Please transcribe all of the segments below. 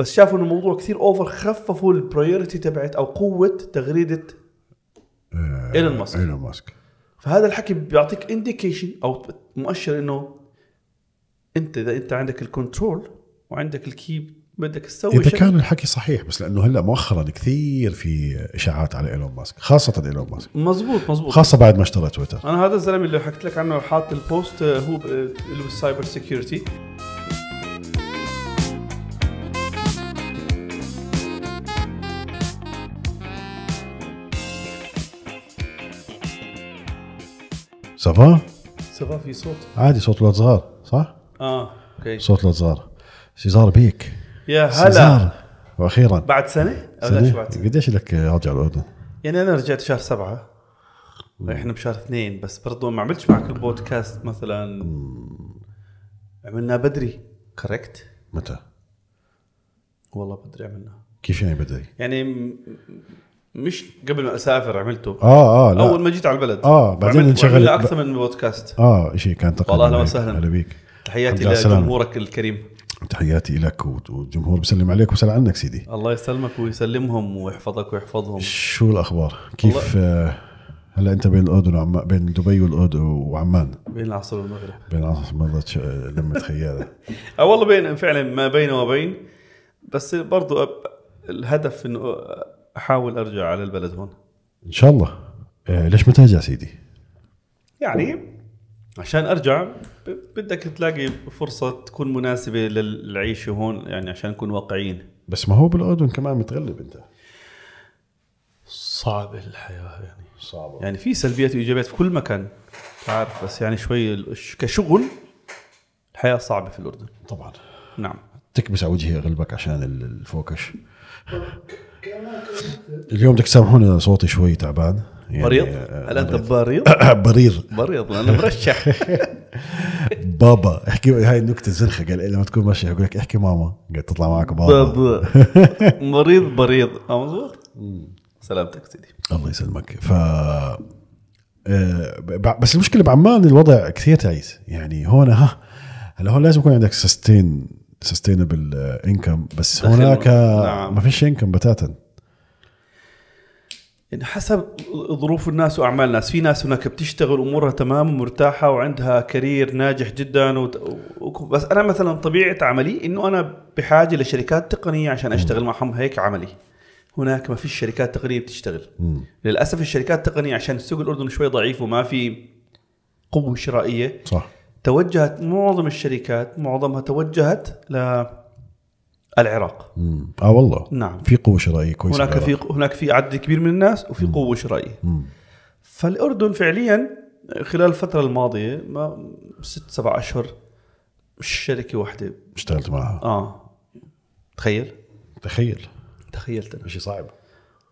بس شافوا إنه الموضوع كثير over خففوا ال priority تبعت أو قوة تغريدة إيلون ماسك. إيلون ماسك. فهذا الحكي بيعطيك indication أو مؤشر إنه أنت إذا أنت عندك ال control وعندك ال key بدك تسوي إذا كان الحكي صحيح بس لأنه هلأ مؤخرا كثير في إشاعات على إيلون ماسك خاصة إيلون ماسك. مزبوط مزبوط خاصة بعد ما اشترى تويتر. أنا هذا الزلمة اللي حكيت لك عنه حاط ال post آه، هو ب- اللي بال cyber security صفا سوا في صوت عادي صوت ولاد صغار صح؟ آه okay صوت ولاد صغار سيزار بيك. يا هلا. سيزار وأخيرا. بعد سنة؟ سنة؟ بعد سنة؟ قديش لك راجع الأردن؟ يعني أنا رجعت شهر سبعة. إحنا بشهر اثنين بس برضو ما عملتش معك البودكاست مثلا. عملناه بدري. correct متى؟ والله بدري عملناه. كيف يعني بدري؟ يعني مش قبل ما أسافر عملته. آه آه لا. أول ما جيت على البلد. آه، بعدين وعملت- انشغل- وعملنا أكثر من بودكاست آه شيء كان تقريبا والله هيك. وسهلا. هلا بيك. تحياتي. لجمهورك الكريم. تحياتي لك والجمهور بيسلم عليك وسلم عنك سيدي. الله يسلمك ويسلمهم ويحفظك ويحفظهم. شو الأخبار؟ كيف آه هلا أنت بين الأردن وعمان بين دبي والاردن وعمان؟ بين العصر والمغرب. بين عاصم مرة ش- لمة خيالة آه والله بين فعلا ما بين وبين بس برضو الهدف إنه أحاول أرجع على البلد هون. إن شاء الله. آه ليش ما ترجع سيدي؟ يعني عشان أرجع بدك تلاقي فرصة تكون مناسبة للعيشة هون يعني عشان نكون واقعيين. بس ما هو بالأردن كمان متغلب أنت. صعب الحياة يعني. صعبة. يعني في سلبيات وإيجابيات في كل مكان. تعرف بس يعني شوي كشغل الحياة صعبة في الأردن. طبعا. نعم. تكبس على وجهي اغلبك عشان ال- الفوكش. اليوم بدك تسامحوني صوتي شوي تعبان. يعني مريض آه، هل أنت مريض. مريض برير مريض أنا مرشح. بابا احكي هاي النكتة زنخه قال لما تكون ماشي يقول لك احكي ماما. قال تطلع معك بابا. بابا. مريض بريض. مضبوط سلامتك سيدي. الله يسلمك. ف آه، بس المشكلة بعمان الوضع كثير تعيس. يعني هون ها هلا هون لازم يكون عندك sustain sustainable income بس دخل. هناك نعم. ما فيش income بتاتا. يعني حسب ظروف الناس وأعمال الناس. في ناس هناك بتشتغل أمورها تمام ومرتاحة وعندها career ناجح جدا وت... و... بس أنا مثلا طبيعة عملي إنه أنا بحاجة لشركات تقنية عشان أشتغل معهم هيك عملي. هناك ما فيش شركات تقنية بتشتغل. للأسف الشركات التقنية عشان السوق الاردني شوي ضعيف وما في قوة شرائية. صح. توجهت معظم الشركات معظمها توجهت للعراق مم. آه والله. نعم. في قوة شرائية كويسة هناك في هناك في عدد كبير من الناس وفي قوة شرائية. مم. فالأردن فعليا خلال الفترة الماضية ما ست سبع أشهر شركة واحدة. اشتغلت معها. آه. تخيل. تخيل. تخيلت شيء صعب.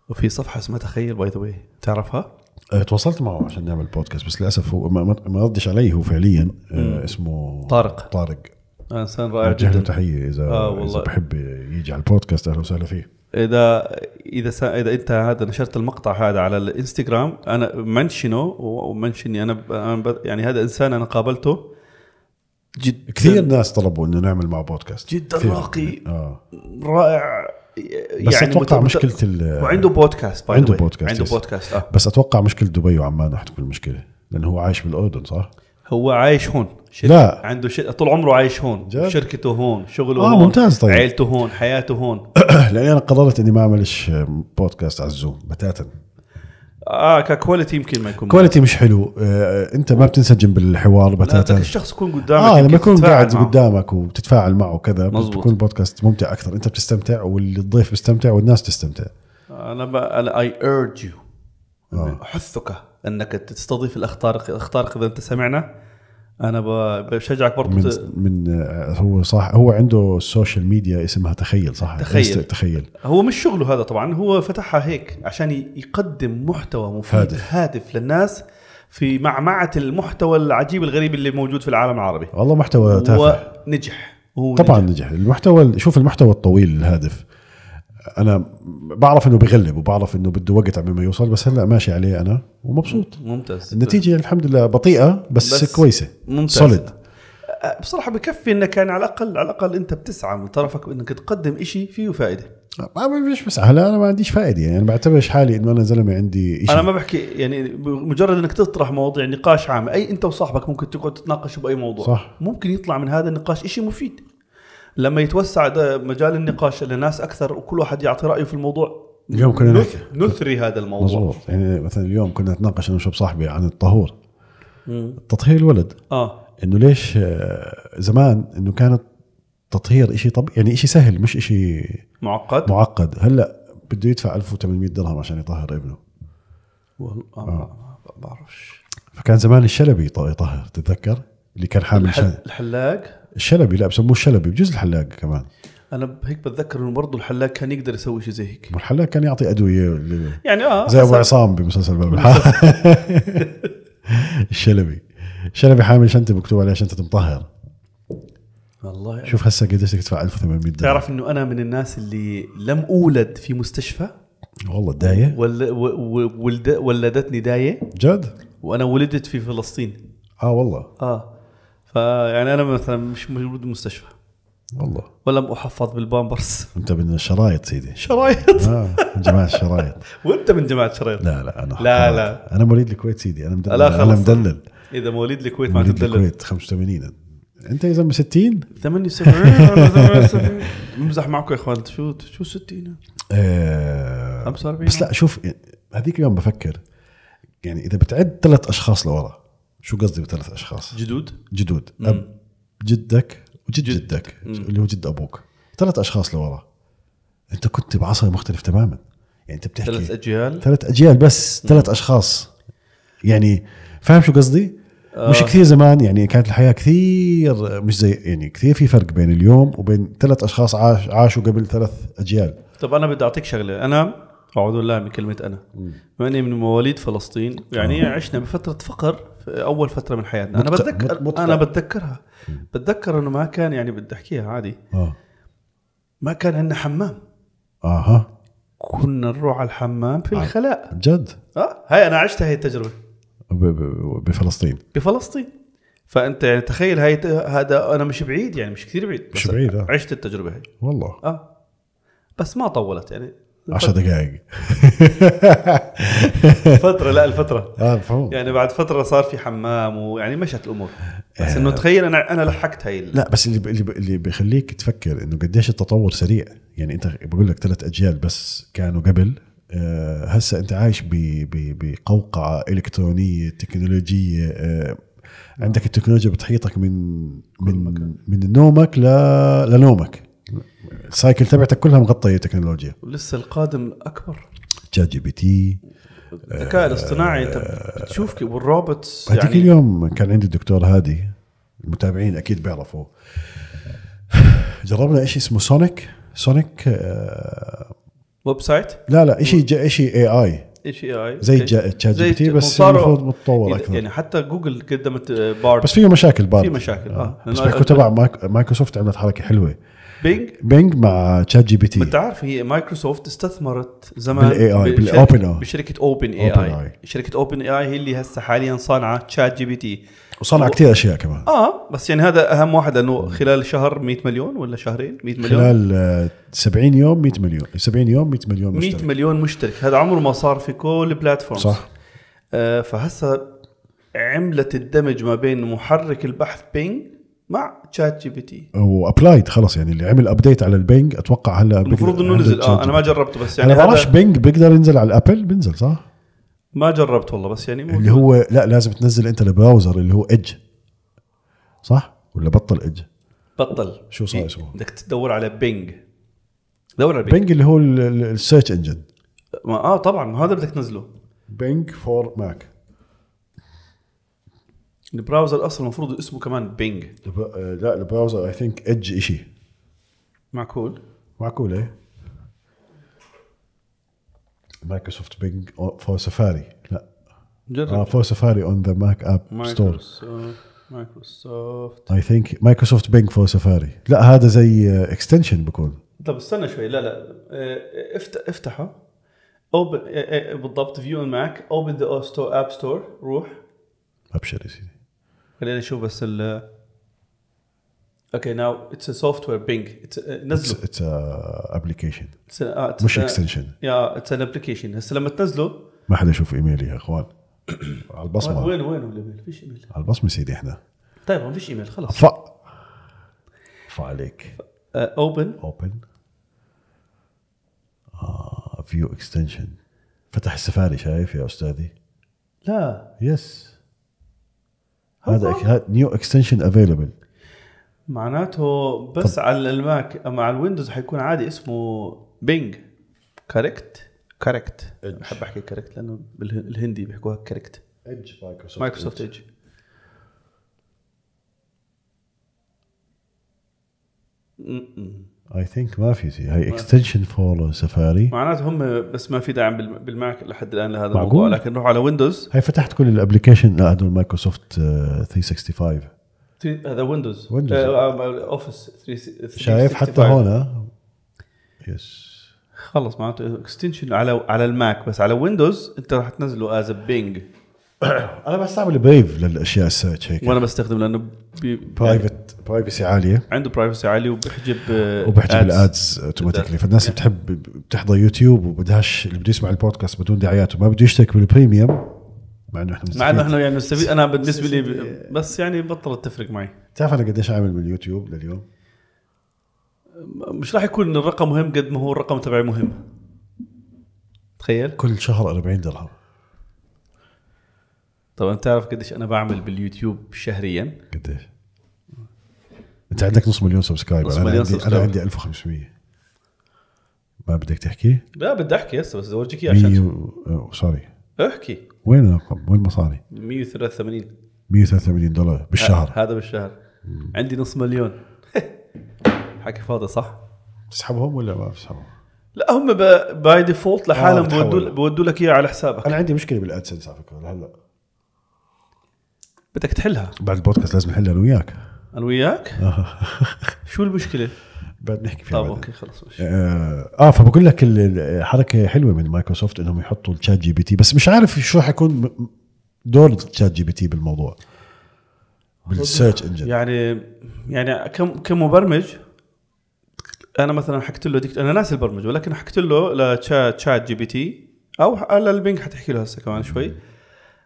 وفي صفحة اسمها تخيل by the way تعرفها؟ آه، تواصلت معه عشان نعمل بودكاست بس للأسف هو ما, ما- ردش علي هو فعليا آه اسمه طارق. طارق. انسان رائع وجه له جدا تحية اذا آه، إذا والله. بحب يجي على البودكاست أهلا وسهلا فيه. اذا إذا سا... إذا أنت هذا نشرت المقطع هذا على الإنستغرام أنا منشنه ومنشني أنا, ب... أنا ب... يعني هذا إنسان أنا قابلته. جدا كثير ناس طلبوا إنه نعمل معه بودكاست جدا. راقي آه. رائع. بس أتوقع مت- مشكلة ال- وعنده بودكاست the عنده. بودكاست، عنده. بودكاست آه بس أتوقع مشكلة دبي وعمان رح تكون المشكلة لأنه هو عايش بالأردن صح؟ هو عايش هون شركة. لا. عنده ش... طول عمره عايش هون جد؟ شركته هون شغله آه، هون ممتاز طيب. عيلته هون حياته هون لأني أنا قررت إني ما أعملش بودكاست على ال Zoom بتاتا آه ك quality يمكن ما يكون quality مش حلو. آه أنت ما بتنسجم بالحوار بتاتا. الشخص يكون قدامك آه لما يكون قاعد معه. قدامك وتتفاعل معه كذا مزبوط. بتكون البودكاست ممتع أكثر. أنت بتستمتع والضيف بيستمتع والناس تستمتع. أنا ب... أنا I urge you. أحثك أنك تستضيف الأخ طارق الأخ طارق إذا أنت سمعنا. أنا. بشجعك برضه من. من آه، هو صح هو عنده ال social media اسمها تخيل صح تخيل. تخيل هو مش شغله هذا طبعا هو فتحها هيك عشان يقدم محتوى مفيد هادف. هادف, هادف للناس في معمعة المحتوى العجيب الغريب اللي موجود في العالم العربي والله محتوى تافه ونجح هو طبعا نجح. نجح المحتوى شوف المحتوى الطويل الهادف أنا بعرف إنه بغلب وبعرف إنه بده وقت عم ما يوصل بس هلأ ماشي عليه أنا ومبسوط. ممتاز. النتيجة الحمد لله بطيئة بس, بس كويسة ممتاز. سوليد أه، بصراحة بكفي إنك يعني على الأقل على الأقل أنت بتسعى من طرفك إنك تقدم شيء فيه فائدة. ما فيش بس هلأ أنا ما عنديش فائدة يعني أنا بعتبرش حالي إنه أنا زلمة عندي شيء أنا ما بحكي يعني مجرد إنك تطرح مواضيع نقاش عام أي أنت وصاحبك ممكن تقعد تتناقشوا بأي موضوع. صح. ممكن يطلع من هذا النقاش شيء مفيد. لما يتوسع ده مجال النقاش لناس أكثر وكل واحد يعطي رأيه في الموضوع. اليوم كنا نحكي نثري هذا الموضوع. مظبوط. يعني مثلا اليوم كنا نتناقش أنا وشاب صاحبي عن الطهور. مم. تطهير الولد. آه. إنه ليش آه، زمان إنه كانت تطهير شيء طب يعني شيء سهل مش شيء معقد؟ معقد. هلأ بده يدفع 1800 درهم عشان يطهر ابنه. والله آه. ما بعرفش. فكان زمان الشلبي يط- يطهر تتذكر؟ اللي كان حامل. الحلاق؟ الشلبي لا بسموه الشلبي بجوز الحلاق كمان. أنا هيك بتذكر إنه برضه الحلاق كان يقدر يسوي شيء زي هيك. والحلاق كان يعطي أدوية يعني آه زي أبو عصام بمسلسل باب الشلبي. الشلبي حامل شنطة مكتوب عليها شنطة مطهر والله. يعني شوف هسه قديش تدفع 1800 درهم تعرف إنه أنا من الناس اللي لم أولد في مستشفى؟ والله ول... و... ولد... ولدتني داية. جد؟ وأنا ولدت في فلسطين. آه والله. آه. فيعني أنا مثلا مش موجود بالمستشفى والله. ولم أحفظ بالبامبرز. أنت من الشرايط سيدي. شرايط؟ آه من جماعة الشرايط. وأنت من جماعة شرايط لا لا أنا لا،. لا. أنا مواليد الكويت سيدي. أنا مدلل. لا، أنا. مدلل. إذا مواليد الكويت ما مواليد تدلل الكويت 85 أنت يا زلمه 60 78 بمزح معكم يا إخوان. شو شو 60 آه 45 بس لا شوف هذيك اليوم بفكر يعني إذا بتعد ثلاث أشخاص لورا شو قصدي بثلاث أشخاص؟ جدود؟ جدود. مم. أب جدك وجد جد. جدك مم. اللي هو جد أبوك. ثلاث أشخاص لورا. أنت كنت بعصر مختلف تماما. يعني أنت بتحكي ثلاث أجيال؟ ثلاث أجيال بس ثلاث أشخاص. يعني فاهم شو قصدي؟ آه. مش كثير زمان يعني كانت الحياة كثير مش زي يعني كثير في فرق بين اليوم وبين ثلاث أشخاص عاش عاشوا قبل ثلاث أجيال. طب أنا بدي أعطيك شغلة. أنا أعوذ بالله من كلمة أنا. بما إني من مواليد فلسطين يعني عشنا بفترة فقر في أول فترة من حياتنا. أنا بتذكر مت- أنا بتذكرها. بتذكر إنه ما كان يعني بدي أحكيها عادي. آه. ما كان عندنا حمام. آها. كنا نروح على الحمام في الخلاء. جد؟ آه. هاي أنا عشتها هي التجربة. بفلسطين. بفلسطين. فأنت يعني تخيل هاي هذا أنا مش بعيد يعني مش كثير بعيد مش بعيد، آه. عشت التجربة هاي. والله. آه. بس ما طولت يعني 10 دقائق. فتره لا الفترة. آه مفهوم. يعني بعد فترة صار في حمام ويعني مشت الأمور. بس إنه تخيل أنا أنا لحقت هاي ال- لا بس اللي اللي بيخليك تفكر إنه قديش التطور سريع. يعني أنت بقول لك ثلاث أجيال بس كانوا قبل. آه، هسه أنت عايش بقوقعة إلكترونية تكنولوجية. آه، عندك التكنولوجيا بتحيطك من من من نومك ل لنومك. ال cycle تبعتك كلها مغطية تكنولوجيا. ولسه القادم أكبر. ChatGPT الذكاء الاصطناعي انت بتشوف وال robots هذيك يعني اليوم كان عندي الدكتور هادي المتابعين أكيد بيعرفوا جربنا شيء اسمه سونيك. سونيك آه website لا لا شيء شيء اي اي إيش اي اي زي تشات جي بي تي بس المفروض متطور أكثر. يعني حتى جوجل قدمت بارد. بس فيه مشاكل بعد في مشاكل آه. بس بيحكوا تبع مايك- مايكروسوفت عملت حركة حلوة. Bing Bing مع ChatGPT انت عارف هي مايكروسوفت استثمرت زمان بال AI بشركة- بالopen AI. بشركه اوبن اي اي. شركة اوبن اي اي هي اللي هسه حاليا صانعة ChatGPT وصنع كثير أشياء كمان. آه بس يعني هذا أهم واحد انه خلال شهر 100 مليون ولا شهرين؟ 100 مليون؟ خلال آه، 70 يوم 100 مليون. 70 يوم 100 مليون 100 مشترك مليون مشترك. هذا عمره ما صار في كل platform صح. آه فهسه عملت الدمج ما بين محرك البحث Bing مع ChatGPT و applied خلص يعني اللي عمل update على ال Bing أتوقع هلا المفروض إنه نزل. آه أنا ما. جربته بس أنا يعني بعرفش هذا Bing بيقدر ينزل على ال Apple بينزل صح؟ ما جربت والله بس يعني اللي هو لا لازم تنزل أنت ال browser اللي هو Edge صح؟ ولا بطل Edge؟ بطل. شو صار اسمه؟ بدك تدور على Bing دور على Bing Bing اللي هو ال search engine آه طبعا ما هذا بدك تنزله. Bing for Mac ال browser أصلا المفروض اسمه كمان Bing لا ال browser I think Edge شيء معقول؟ معقول إيه؟ Microsoft Bing for Safari لا. آه جرب for Safari on the Mac App Store Microsoft Microsoft. I think Microsoft Bing for Safari لا هذا زي extension بكون. طب استنى شوي. لا لا. آه، افتح افتحه. open بالضبط view Mac open the store App Store روح. أبشر يا سيدي. خلينا نشوف بس ال أوكي now it's software Bing نزله it's application مش extension yeah it's an application هسه لما تنزله ما حدا يشوف ايميلي يا إخوان. على البصمة. وين وين الايميل؟ فيش إيميل. على البصمة سيدي إحنا. طيب ما فيش إيميل خلاص. ف ف عليك. open open آه view extension فتح السفاري شايف يا أستاذي؟ لا. yes هذا هذا new extension available معناته بس على ال Mac مع ال Windows حيكون عادي اسمه Bing correct correct بحب أحكي correct لأنه بالهندي بيحكوها correct Edge Microsoft Microsoft Edge I think ما في شيء. هاي extension for Safari معناته هم بس ما في دعم بالم- بال Mac لحد الآن لهذا معقول؟ الموضوع لكن روح على Windows هاي فتحت كل ال application لا هدول مايكروسوفت آه، 365 هذا Windows Windows. Office شايف حتى هون. yes خلص معناته extension على على ال Mac. بس على Windows انت راح تنزله as Bing أنا بستعمل Brave للأشياء ال search هيك. وأنا بستخدم لأنه private privacy عالية. عنده privacy عالي وبيحجب آه، وبحجب. ال ads automatically فالناس اللي بتحب بتحضر يوتيوب وبدهاش اللي بده يسمع البودكاست بدون دعايات وما بده يشترك بال premium مع إنه إحنا مع إنه إحنا يعني نستفيد أنا بالنسبة لي بس يعني بطلت تفرق معي. تعرف أنا قديش عامل من اليوتيوب لليوم؟ مش راح يكون الرقم مهم قد ما هو الرقم تبعي مهم. تخيل. كل شهر 40 درهم طبعا تعرف قديش أنا بعمل باليوتيوب شهريا قديش؟ أنت عندك نص مليون subscriber نص أنا مليون عندي أنا subscriber. عندي 1500 ما بدك تحكي؟ لا بدي أحكي هسه بس أورجيك إياه عشان 100 و- sorry احكي وين الرقم؟ وين المصاري؟ 183 183 دولار بالشهر هذا بالشهر عندي نص مليون حكي فاضي صح؟ تسحبهم ولا ما بتسحبهم؟ لا هم by default لحالهم. بودوا بودوا لك إياه على حسابك أنا عندي مشكلة بال AdSense على فكرة هلا بدك تحلها. بعد البودكاست لازم نحلها أنا وياك. أنا وياك؟ شو المشكلة؟ بعد نحكي فيها بعدين. okay خلص ماشي. آه آه، فبقول لك ال- الحركه حلوة من مايكروسوفت إنهم يحطوا ال ChatGPT بس مش عارف شو حيكون دور ال ChatGPT بالموضوع. بال search engine يعني يعني كم كمبرمج أنا مثلا حكيت له ديك أنا ناسي البرمج ولكن حكيت له ل Chat ChatGPT أو على ال Bing حتحكي له هسه كمان شوي.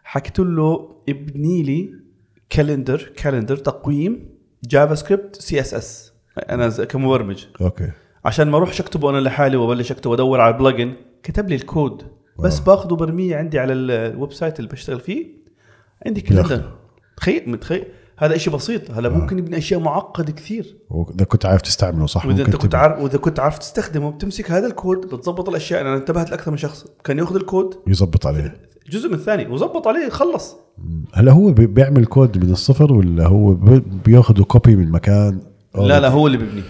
حكيت له ابني لي calendar calendar تقويم JavaScript CSS. أنا كمبرمج. okay. عشان ما أروحش أكتبه أنا لحالي وأبلش أكتب وأدور على ال plugin كتب لي الكود. بس باخده برميه عندي على ال- ال website اللي بشتغل فيه. عندي calendar. تخيل متخيل؟ هذا شيء بسيط. هلا ممكن يبني أشياء معقدة كثير. واذا كنت عارف تستعمله صح؟ وإذا أنت كنت. عارف وإذا كنت عارف تستخدمه بتمسك هذا الكود بتظبط الأشياء. أنا انتبهت لأكثر من شخص. كان يأخذ الكود؟ يزبط عليه. جزء من الثاني. وظبط عليه خلص. هلا هو بي- بيعمل كود من الصفر ولا هو بي- بياخذوا copy من مكان؟ لا لا هو اللي بيبني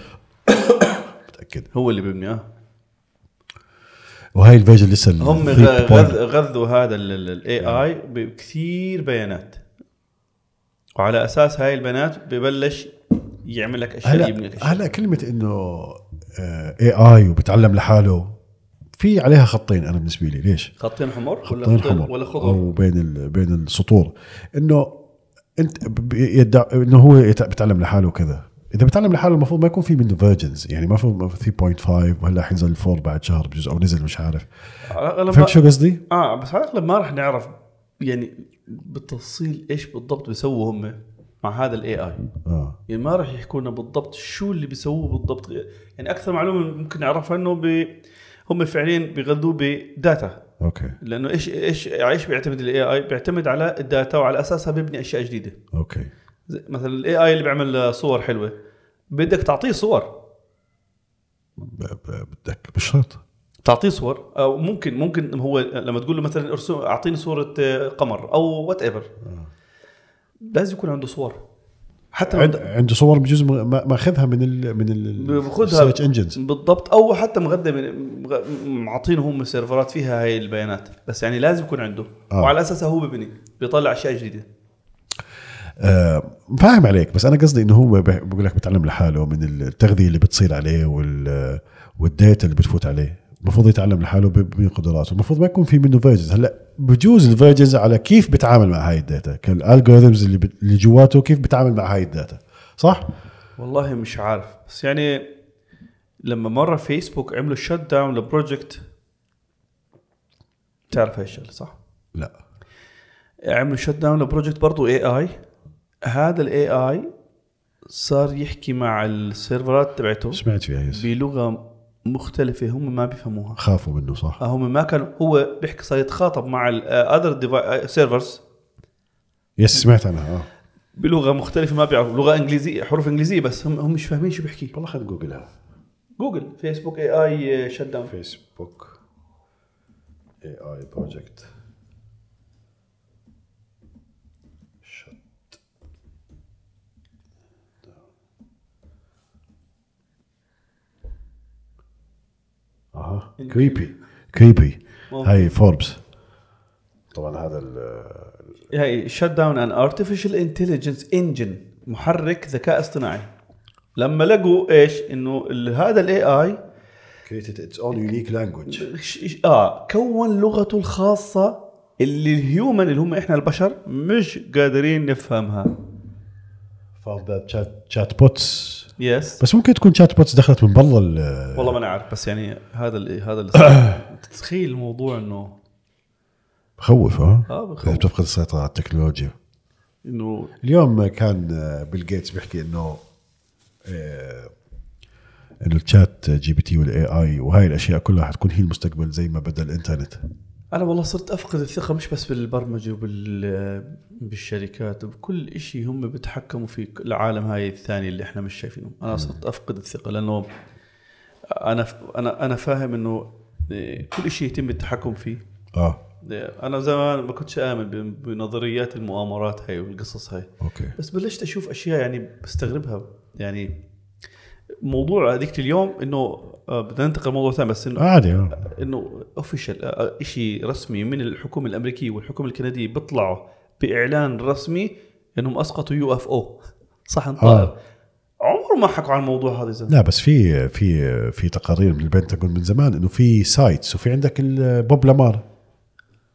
متأكد. هو اللي بيبني آه. وهي ال version لسه هم 3.0. غذ- غذوا هذا ال AI بكثير بيانات. وعلى أساس هاي البيانات ببلش يعمل لك أشياء يبني لك هلا أشياء هلا كلمة إنه AI وبتعلم لحاله في عليها خطين أنا بالنسبة لي ليش؟ خطين حمر ولا خطين خطين حمر ولا خضر أو بين. بين السطور إنه أنت يدع... إنه هو بيتعلم لحاله وكذا إذا بيتعلم لحاله المفروض ما يكون في منه versions يعني ما في 3.5 وهلا حينزل 4 بعد شهر بجوز أو نزل مش عارف فهمت شو قصدي؟ آه بس على الاغلب ما راح نعرف يعني بالتفصيل إيش بالضبط بيسووا هم مع هذا ال AI آه. يعني ما راح يحكوا لنا بالضبط شو اللي بيسووه بالضبط. يعني أكثر معلومة ممكن نعرفها إنه بي هم فعليا بيغذوه ب data. okay. لأنه إيش إيش إيش بيعتمد ال AI بيعتمد على ال data وعلى أساسها بيبني أشياء جديدة. okay. مثلا ال AI اللي بيعمل صور حلوة بدك تعطيه صور. بدك مش شرط تعطيه صور أو ممكن ممكن هو لما تقول له مثلا ارسم أعطيني صورة آه، قمر أو whatever لازم يكون عنده صور. حتى لو عند- عنده صور ما- ماخذها من ال من ال search engines بالضبط. أو حتى مغذى من مغ- معطينه هم سيرفرات فيها هاي البيانات. بس يعني لازم يكون عنده. آه. وعلى اساسها هو ببني بيطلع أشياء جديدة. آه فاهم عليك. بس أنا قصدي إنه هو بقول لك بتعلم لحاله من التغذية اللي بتصير عليه وال وال data اللي بتفوت عليه. المفروض يتعلم لحاله بقدراته. المفروض ما يكون في منه versions هلا بجوز ال versions على كيف بتعامل مع هاي ال data. كال algorithms اللي بت- اللي جواته كيف بتعامل مع هاي الداتا. صح؟ والله مش عارف. بس يعني لما مرة فيسبوك عملوا shut down ل project تعرف هاي الشغلة صح؟ لا. عملوا shut down ل project برضه AI هذا ال AI صار يحكي مع السيرفرات تبعته سمعت فيها بلغة مختلفة هم ما بيفهموها. خافوا منه صح. آه، هم ما كانوا هو بيحكي صار يتخاطب مع ال other servers yes سمعت عنها آه. بلغة مختلفة ما بيعرفوا لغه إنجليزية حروف إنجليزية بس هم هم مش فاهمين شو بيحكي. والله خلينا نجوجلها جوجل فيسبوك اي اي شت داون فيسبوك اي اي بروجكت أها. creepy creepy هاي فوربس طبعا هذا ال هي shut down an artificial intelligence engine محرك ذكاء اصطناعي. لما لقوا إيش؟ إنه ال- هذا ال AI created its own unique language. آه كون لغته الخاصة اللي ال human اللي هم إحنا البشر مش قادرين نفهمها. Chat chat bots yes بس ممكن تكون chat bots دخلت من برا ال- والله ما أنا عارف بس يعني هذا اللي هذا اللي صار. تتخيل الموضوع إنه بخوف ها آه بخوف. إذا بتفقد السيطرة على التكنولوجيا إنه اليوم كان آه، بيل جيتس بيحكي إنه آه، إنه ال ChatGPT وال AI وهاي الأشياء كلها حتكون هي المستقبل زي ما بدأ الإنترنت أنا والله صرت أفقد الثقة مش بس بالبرمجة وبال بالشركات بكل شيء هم بيتحكموا في العالم هاي الثاني اللي إحنا مش شايفينه. أنا صرت أفقد الثقة لأنه أنا أنا أنا فاهم إنه كل شيء يتم التحكم فيه. آه. أنا زمان ما كنتش آمن بنظريات المؤامرات هاي والقصص هاي. okay. بس بلشت أشوف أشياء يعني بستغربها. يعني موضوع هذيك اليوم إنه آه، بدنا ننتقل لموضوع ثاني بس إنه عادي آه. إنه official شيء رسمي من الحكومة الأمريكية والحكومة الكندية بيطلعوا بإعلان رسمي إنهم أسقطوا UFO. صحن طائر آه. عمره ما حكوا عن الموضوع هذا زمان لا بس في في في تقارير من البنتاجون من زمان إنه في sites وفي عندك بوب لازار.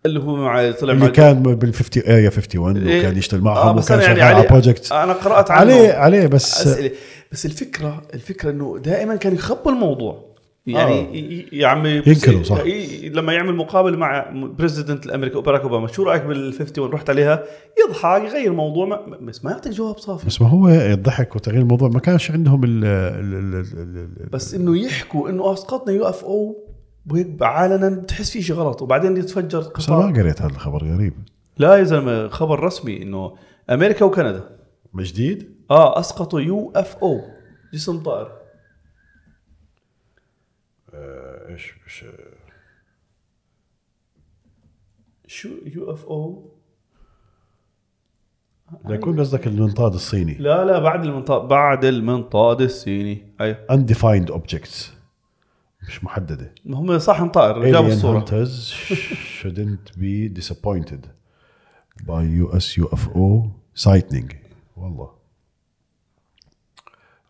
اللي هو مع طلع اللي كان بال 50 area 51 إيه. وكان يشتغل آه معهم بس وكان يعني شغال على project أنا قرأت عنه. عليه عليه بس أسئلة. بس الفكرة الفكرة إنه دائما كان يخبوا الموضوع. يعني آه. يا عمي ينكروا، صح. لما يعمل مقابلة مع president الامريكا باراك أوباما شو رأيك بال 51 رحت عليها يضحك يغير الموضوع ما بس ما يعطيك جواب صافي. بس ما هو الضحك وتغيير الموضوع. ما كانش عندهم ال ال ال بس إنه يحكوا إنه اسقطنا UFO علنا بتحس في شيء غلط. وبعدين يتفجر بس أنا ما قطار قريت هذا الخبر غريب. لا يا زلمة خبر رسمي إنه أمريكا وكندا. ما جديد؟ آه أسقطوا UFO. جسم طائر. آه، إيش إيش؟ شو UFO؟ يكون قصدك المنطاد الصيني. لا لا بعد المنطاد بعد المنطاد الصيني. أي. Undefined objects. مش محددة. ما هم صح طائر جابوا الصورة. hunters shouldn't be disappointed by US UFO sighting. والله.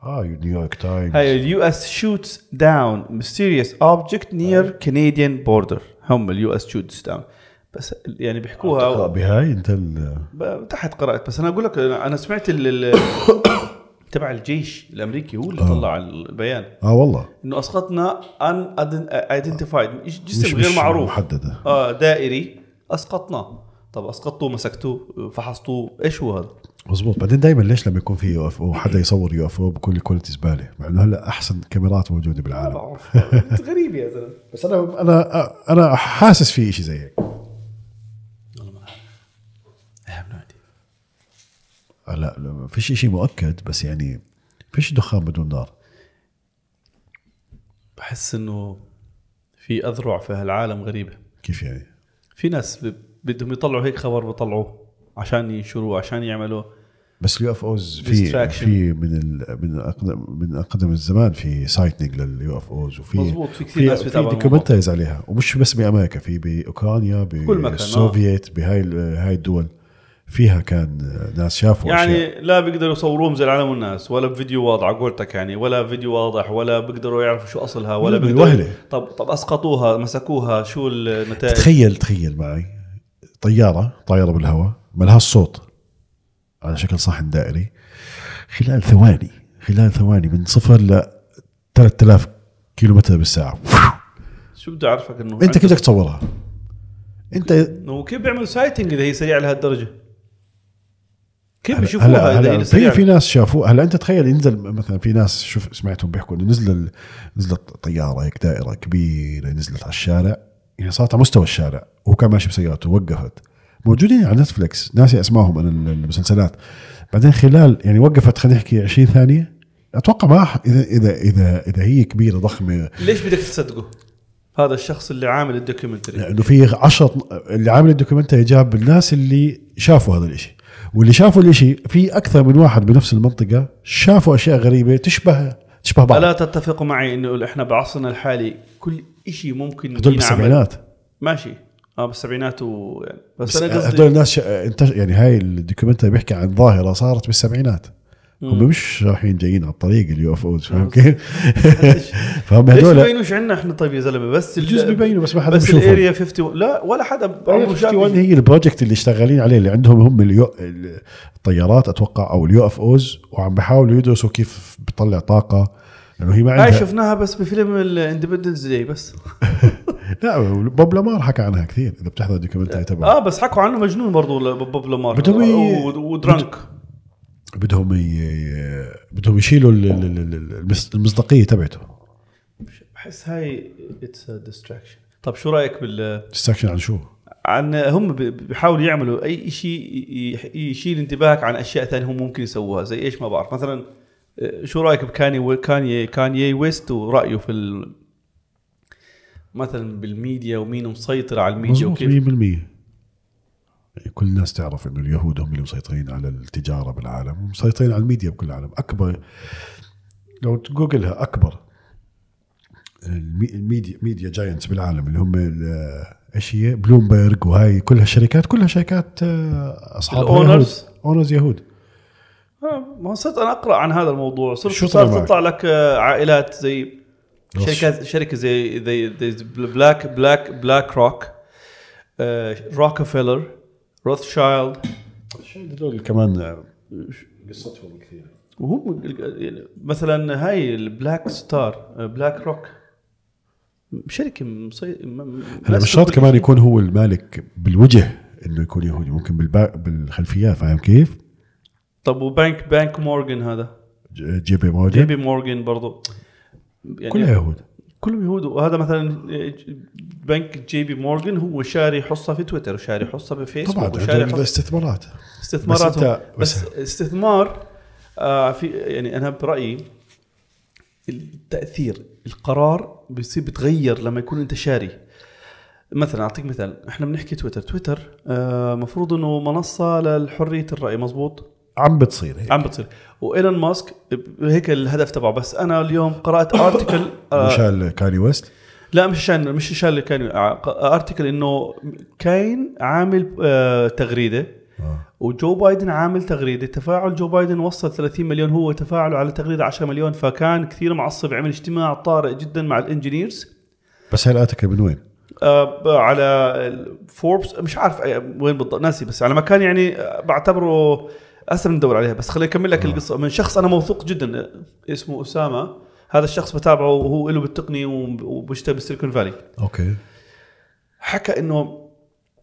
آه نيويورك تايمز هاي ال US shoots down mysterious object near Canadian border هم ال US shoots down بس يعني تقرا بيحكوها بهاي انت ال- تحت قرات بس أنا أقول لك أنا سمعت ال- تبع الجيش الأمريكي هو اللي طلع البيان. آه والله. إنه أسقطنا unidentified مش جسم غير معروف. محددة. آه دائري. اسقطناه طب اسقطوه مسكتوه فحصتوه. إيش هو هذا؟ مزبوط بعدين دائما ليش لما يكون في UFO حدا يصور UFO بكل quality زبالة؟ مع إنه هلأ أحسن كاميرات موجودة بالعالم. غريب يا زلمة. بس أنا أنا أنا حاسس في شيء زي هيك. لا لا فيش شيء مؤكد بس يعني فيش دخان بدون نار بحس إنه في أذرع في هالعالم غريبة كيف يعني في ناس بدهم يطلعوا هيك خبر بيطلعوه عشان ينشروه عشان يعملوا بس ال UFOs في. في من ال من اقدم من أقدم الزمان في sighting لل UFOs وفي مزبوط، في كثير ناس في. documentaries عليها ومش بس بأمريكا في بأوكرانيا مكان، آه. بالسوفييت بهاي هاي الدول فيها كان ناس شافوا يعني اشياء لا بيقدروا يصوروهم زي العالم والناس ولا بفيديو واضح على قولتك يعني ولا فيديو واضح ولا بيقدروا يعرفوا شو أصلها ولا بيقدروا. طب طب أسقطوها مسكوها شو النتائج تخيل تخيل معي طيارة طايرة بالهواء ما لها الصوت على شكل صحن دائري خلال ثواني خلال ثواني من صفر ل 3000 كيلومتر بالساعة شو بدي أعرفك إنه أنت كيف بدك تصورها؟ أنت انه كيف بيعمل sighting إذا هي سريعة لهالدرجة؟ كيف بيشوفوها هلا, هي في؟ في ناس شافوا هلا أنت تخيل ينزل مثلا في ناس شوف سمعتهم بيحكوا إنه نزل نزلت طيارة هيك دائرة كبيرة نزلت على الشارع. يعني صارت على مستوى الشارع وهو كان ماشي بسيارته وقفت موجودين على نتفلكس ناسي اسمائهم أنا ال- المسلسلات. بعدين خلال يعني وقفت خلينا نحكي 20 ثانية. أتوقع ما اذا اذا اذا إذا هي كبيرة ضخمة. ليش بدك تصدقه؟ هذا الشخص اللي عامل ال documentary. لأنه في 10 اللي عامل ال documentary جاب الناس اللي شافوا هذا الإشي. واللي شافوا الإشي في أكثر من واحد بنفس المنطقة شافوا أشياء غريبة تشبه تشبه بعض. ألا تتفقوا معي إنه إحنا بعصرنا الحالي كل شيء ممكن هدول. بالسبعينات. ماشي. آه بالسبعينات و... يعني بس, بس أنا هدول قصدي الناس شا... انتش... يعني هاي ال documentary بيحكي عن ظاهرة صارت بالسبعينات. هم مش رايحين جايين على الطريق ال UFOs فاهم كيف؟ فهم ليش هدول بيبينوش عنا إحنا طيب يا زلمة؟ بس بجوز ببينوا بس ما حدا بس. ال Area 50 لا ولا حدا. عمره شاف 51 هي ال project اللي شغالين عليه اللي عندهم هم اليو... الطيارات أتوقع أو ال UFOs وعم بيحاولوا يدرسوا كيف بتطلع طاقة. لأنه هي ما هاي عندها شفناها بس بفيلم ال Independence Day بس. لا بوب لازار حكى عنها كثير إذا بتحضر ال documentary تبعه. آه بس حكوا عنه مجنون برضه بوب لازار. و drunk. بدهم ي... بدهم يشيلوا ال- ال- ال- ال- المص- المصداقية تبعته. بحس هاي it's distraction طب شو رأيك بال distraction عن شو؟ عن هم بيحاولوا يعملوا أي شيء يشيل انتباهك عن أشياء ثانية هم ممكن يسووها زي إيش ما بعرف. مثلا شو رأيك بكاني كاني كاني ويست ورأيه في ال... مثلا بالميديا ومين مسيطر على الميديا 100% وكيف؟ يعني كل الناس تعرف إنه اليهود هم اللي مسيطرين على التجارة بالعالم ومسيطرين على الميديا بكل العالم أكبر لو تجوجلها أكبر المي- الميديا media giants بالعالم اللي هم إيش هي بلومبرج وهاي كلها الشركات كلها شركات آه، أصحاب ال owners؟ owners يهود آه، ما صرت أنا أقرأ عن هذا الموضوع صرت شو معك؟ تطلع لك آه، عائلات زي. شركات شركة زي زي زي بلاك بلاك بلاك روك روكفيلر روثشايلد هذول كمان قصتهم كثير. وهم مثلا هاي البلاك ستار بلاك روك. شركة مصي... م- هلا مش شرط كمان. يكون هو المالك بالوجه إنه يكون يهودي ممكن بالبا... بالخلفيات فاهم كيف؟ طب وبنك بنك مورجان هذا. جي بي جي مورجان بي مورجان برضو. يعني كلها يهود كلهم يهود وهذا مثلا بنك جي بي مورجان هو شاري حصة في تويتر وشاري حصة طبعا بفيسبوك وشاري عندهم حصة استثمارات. استثماراتهم بس بس, بس استثمار آه في يعني أنا برأيي التأثير القرار بيصير بتغير لما يكون أنت شاري. مثلا أعطيك مثال إحنا بنحكي تويتر. تويتر آه مفروض إنه منصة لحريه الرأي مزبوط عم بتصير هيك. عم بتصير. وإيلون ماسك هيك الهدف تبعه. بس أنا اليوم قرأت article آه مشان كاني ويست؟ لا مش عشان مش عشان كان article إنه كانيي عامل آه تغريدة آه. وجو بايدن عامل تغريدة. تفاعل جو بايدن وصل 30 مليون هو تفاعله على تغريدة 10 مليون فكان كثير معصب عمل اجتماع طارئ جدا مع ال engineers. بس هاي ال article من وين؟ آه على فوربس مش عارف وين بالضبط ناسي بس على مكان يعني آه، بعتبره هسه بندور عليها بس خليني أكمل لك القصة. من شخص أنا موثوق جدا آه، اسمه أسامة. هذا الشخص بتابعه وهو له بالتقنيه وب- وبيشتغل بالسيليكون فالي. أوكي. حكى إنه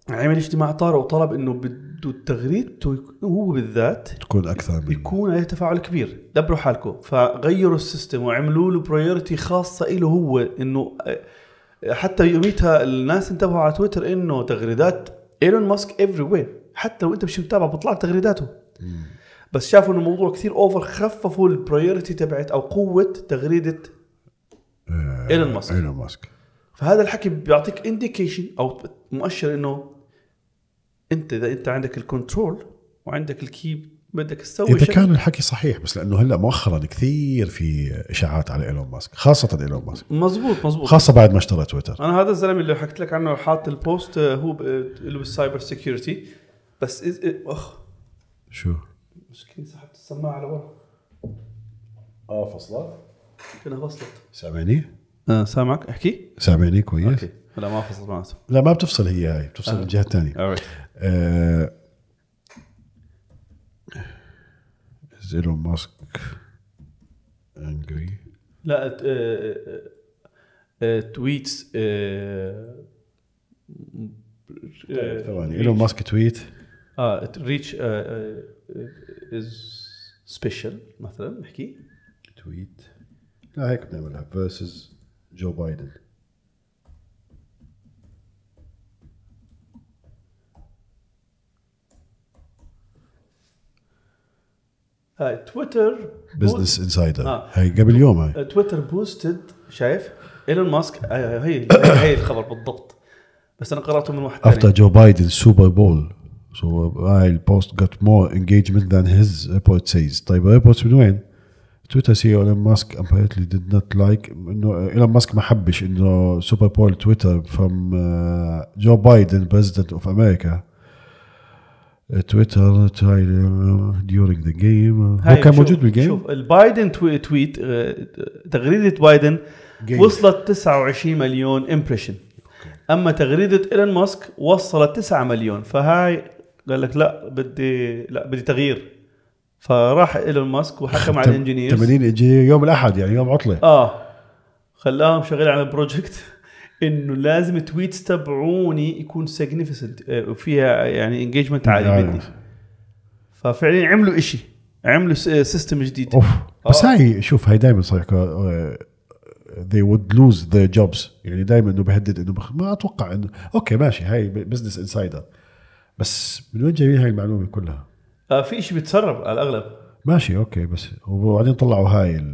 عمل اجتماع طارئ وطلب إنه بده تغريدته هو بالذات تكون أكثر من يكون عليه تفاعل كبير. دبروا حالكم. فغيروا ال system وعملوا له priority خاصة له هو إنه آه، حتى يوميتها الناس انتبهوا على تويتر إنه تغريدات إيلون ماسك everywhere حتى لو أنت مش متابع بيطلع لك تغريداته. بس شافوا انه الموضوع كثير over خففوا ال priority تبعت أو قوة تغريدة آه، إيلون ماسك. إيلون ماسك. فهذا الحكي بيعطيك indication أو مؤشر إنه أنت إذا أنت عندك ال control وعندك ال key بدك تسوي إذا كان الحكي صحيح بس لأنه هلأ مؤخرا كثير في إشاعات على إيلون ماسك خاصة إيلون ماسك. مزبوط مزبوط خاصة بعد ما اشترى تويتر. أنا هذا الزلمة اللي حكيت لك عنه حاط ال post آه، هو اللي بال cyber security بس أخ. شو؟ مسكين سحبت السماعة لورا آه فصلت كأنها فصلت. سامعني؟ آه سامعك. احكي. سامعني كويس؟ أوكي. لا ما فصلت معناته لا ما بتفصل هي هاي بتفصل من الجهة الثانية. آه، ايلون ماسك انجري لا ت- آه، آه، آه، تويتس آه، آه، ثواني إيلون ماسك تويت ريتش از سبيشال مثلا نحكي. تويت لا هيك بنعملها. فيرسز جو بايدن آه، تويتر Business Insider آه. هي قبل يوم هاي. آه، تويتر posted شايف؟ إيلون ماسك آه، هي هي الخبر بالضبط. بس أنا قرأته من واحد ثاني. Joe Biden Super Bowl. So هاي ال post got more engagement than his report says. طيب ال report من وين؟ تويتر CEO ايلون ماسك apparently did not like انه ايلون ماسك ما حبش إنه Super Bowl tweet from uh, Joe Biden president of America. تويتر during the game. هو كان موجود بال game شوف البايدن twee- tweet آه، تغريدة بايدن Game. وصلت 29 مليون impression أما تغريدة ايلون ماسك وصلت 9 مليون. فهاي قال لك لا بدي لا بدي تغيير. فراح إيلون ماسك وحكى مع ال engineers. 80 أجي يوم الأحد يعني يوم عطلة. آه. خلاهم شغالين على ال project إنه لازم ال tweets تبعوني يكون significant وفيها يعني engagement عالي يعني- بدي ففعليا عملوا إشي عملوا system جديد. أوف. بس آه. هاي شوف هاي دائما صار آه، they would lose their jobs. يعني دائما إنه بهدد إنه. ما أتوقع إنه okay ماشي هاي Business Insider بس من وين جايبين هاي المعلومة كلها؟ آه في إشي بيتسرب على الأغلب. ماشي okay بس وبعدين طلعوا هاي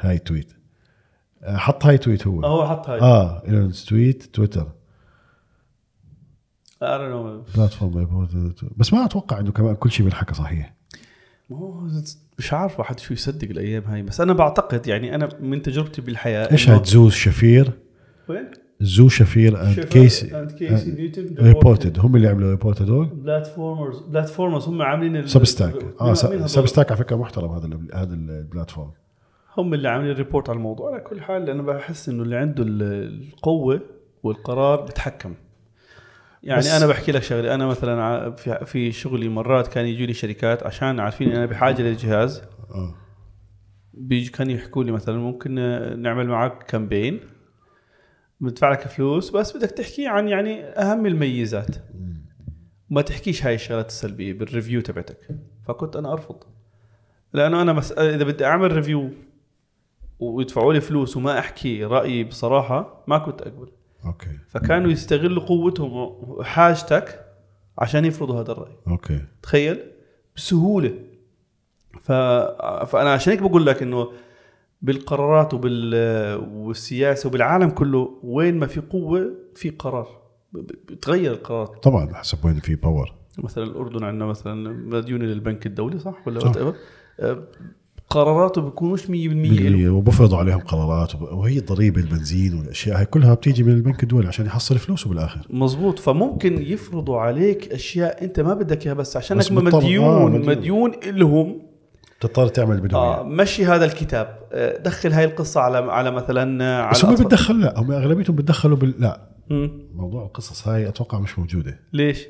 هاي tweet. آه، حط هاي tweet هو. هو حط هاي. آه إيلون tweet تويتر. platform بس ما أتوقع إنه كمان كل شيء بالحكى صحيح. ما هو مش عارف واحد شو يصدق الأيام هاي بس أنا بعتقد يعني أنا من تجربتي بالحياة إيش هاي Zoe Schiffer؟ وين؟ Zoe Schiffer and Casey and Casey Newton reported هم اللي عملوا report هدول Platformers Platformers هم عاملين Substack آه هذول؟ Substack على فكرة محترم هذا هذا ال platform هم اللي عاملين report على الموضوع. على كل حال أنا بحس إنه اللي عنده ال- القوة والقرار بتحكم. يعني أنا بحكي لك شغلة. أنا مثلا في في شغلي مرات كان يجوا لي شركات عشان عارفين إن أنا بحاجة للجهاز. آه. بيجي كانوا يحكوا لي مثلا ممكن نعمل معك campaign بدفع لك فلوس بس بدك تحكي عن يعني أهم الميزات. ما تحكيش هاي الشغلات السلبية بال review تبعتك. فكنت أنا أرفض. لأنه أنا بس إذا بدي أعمل review ويدفعوا لي فلوس وما أحكي رأيي بصراحة ما كنت أقبل. okay. فكانوا يستغلوا قوتهم وحاجتك عشان يفرضوا هذا الرأي. okay. تخيل؟ بسهولة. ف... فأنا عشان هيك بقول لك إنه بالقرارات وبال والسياسة وبالعالم كله وين ما في قوة في قرار. بتغير القرارات طبعا حسب وين في power مثلا الأردن عندنا مثلا مديونة للبنك الدولي صح؟ ولا صح. آه، قراراته بيكونوش 100% إله. وبفرضوا عليهم قرارات وهي ضريبة البنزين والأشياء هاي كلها بتيجي من البنك الدولي عشان يحصل فلوسه بالآخر. مزبوط فممكن يفرضوا عليك أشياء أنت ما بدك إياها بس عشانك بس مضطر. آه، مديون. مديون. مديون لهم بتضطر تعمل بدهم آه. مشي هذا الكتاب آه، دخل هاي القصة على على مثلا آه، على بس هم. بتدخلوا لا هم أغلبيتهم بتدخلوا بال لا مم. موضوع القصص هاي أتوقع مش موجودة ليش؟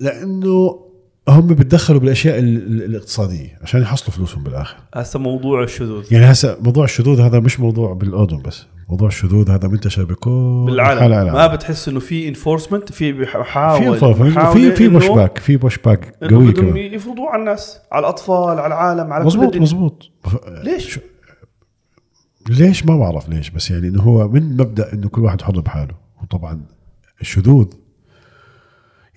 لأنه هم بتدخلوا بالأشياء ال- ال- الاقتصادية عشان يحصلوا فلوسهم بالآخر هسه موضوع الشذوذ يعني هسه موضوع الشذوذ هذا مش موضوع بالأردن بس موضوع الشذوذ هذا منتشر بكل بالعالم العالم. ما بتحس إنه في enforcement في بحاول في في في push back في push back قوي كمان يفرضوه على الناس على الأطفال على العالم على مزبوط. مزبوط ليش؟ ليش ما بعرف ليش بس يعني إنه هو من مبدأ إنه كل واحد حر بحاله وطبعا الشذوذ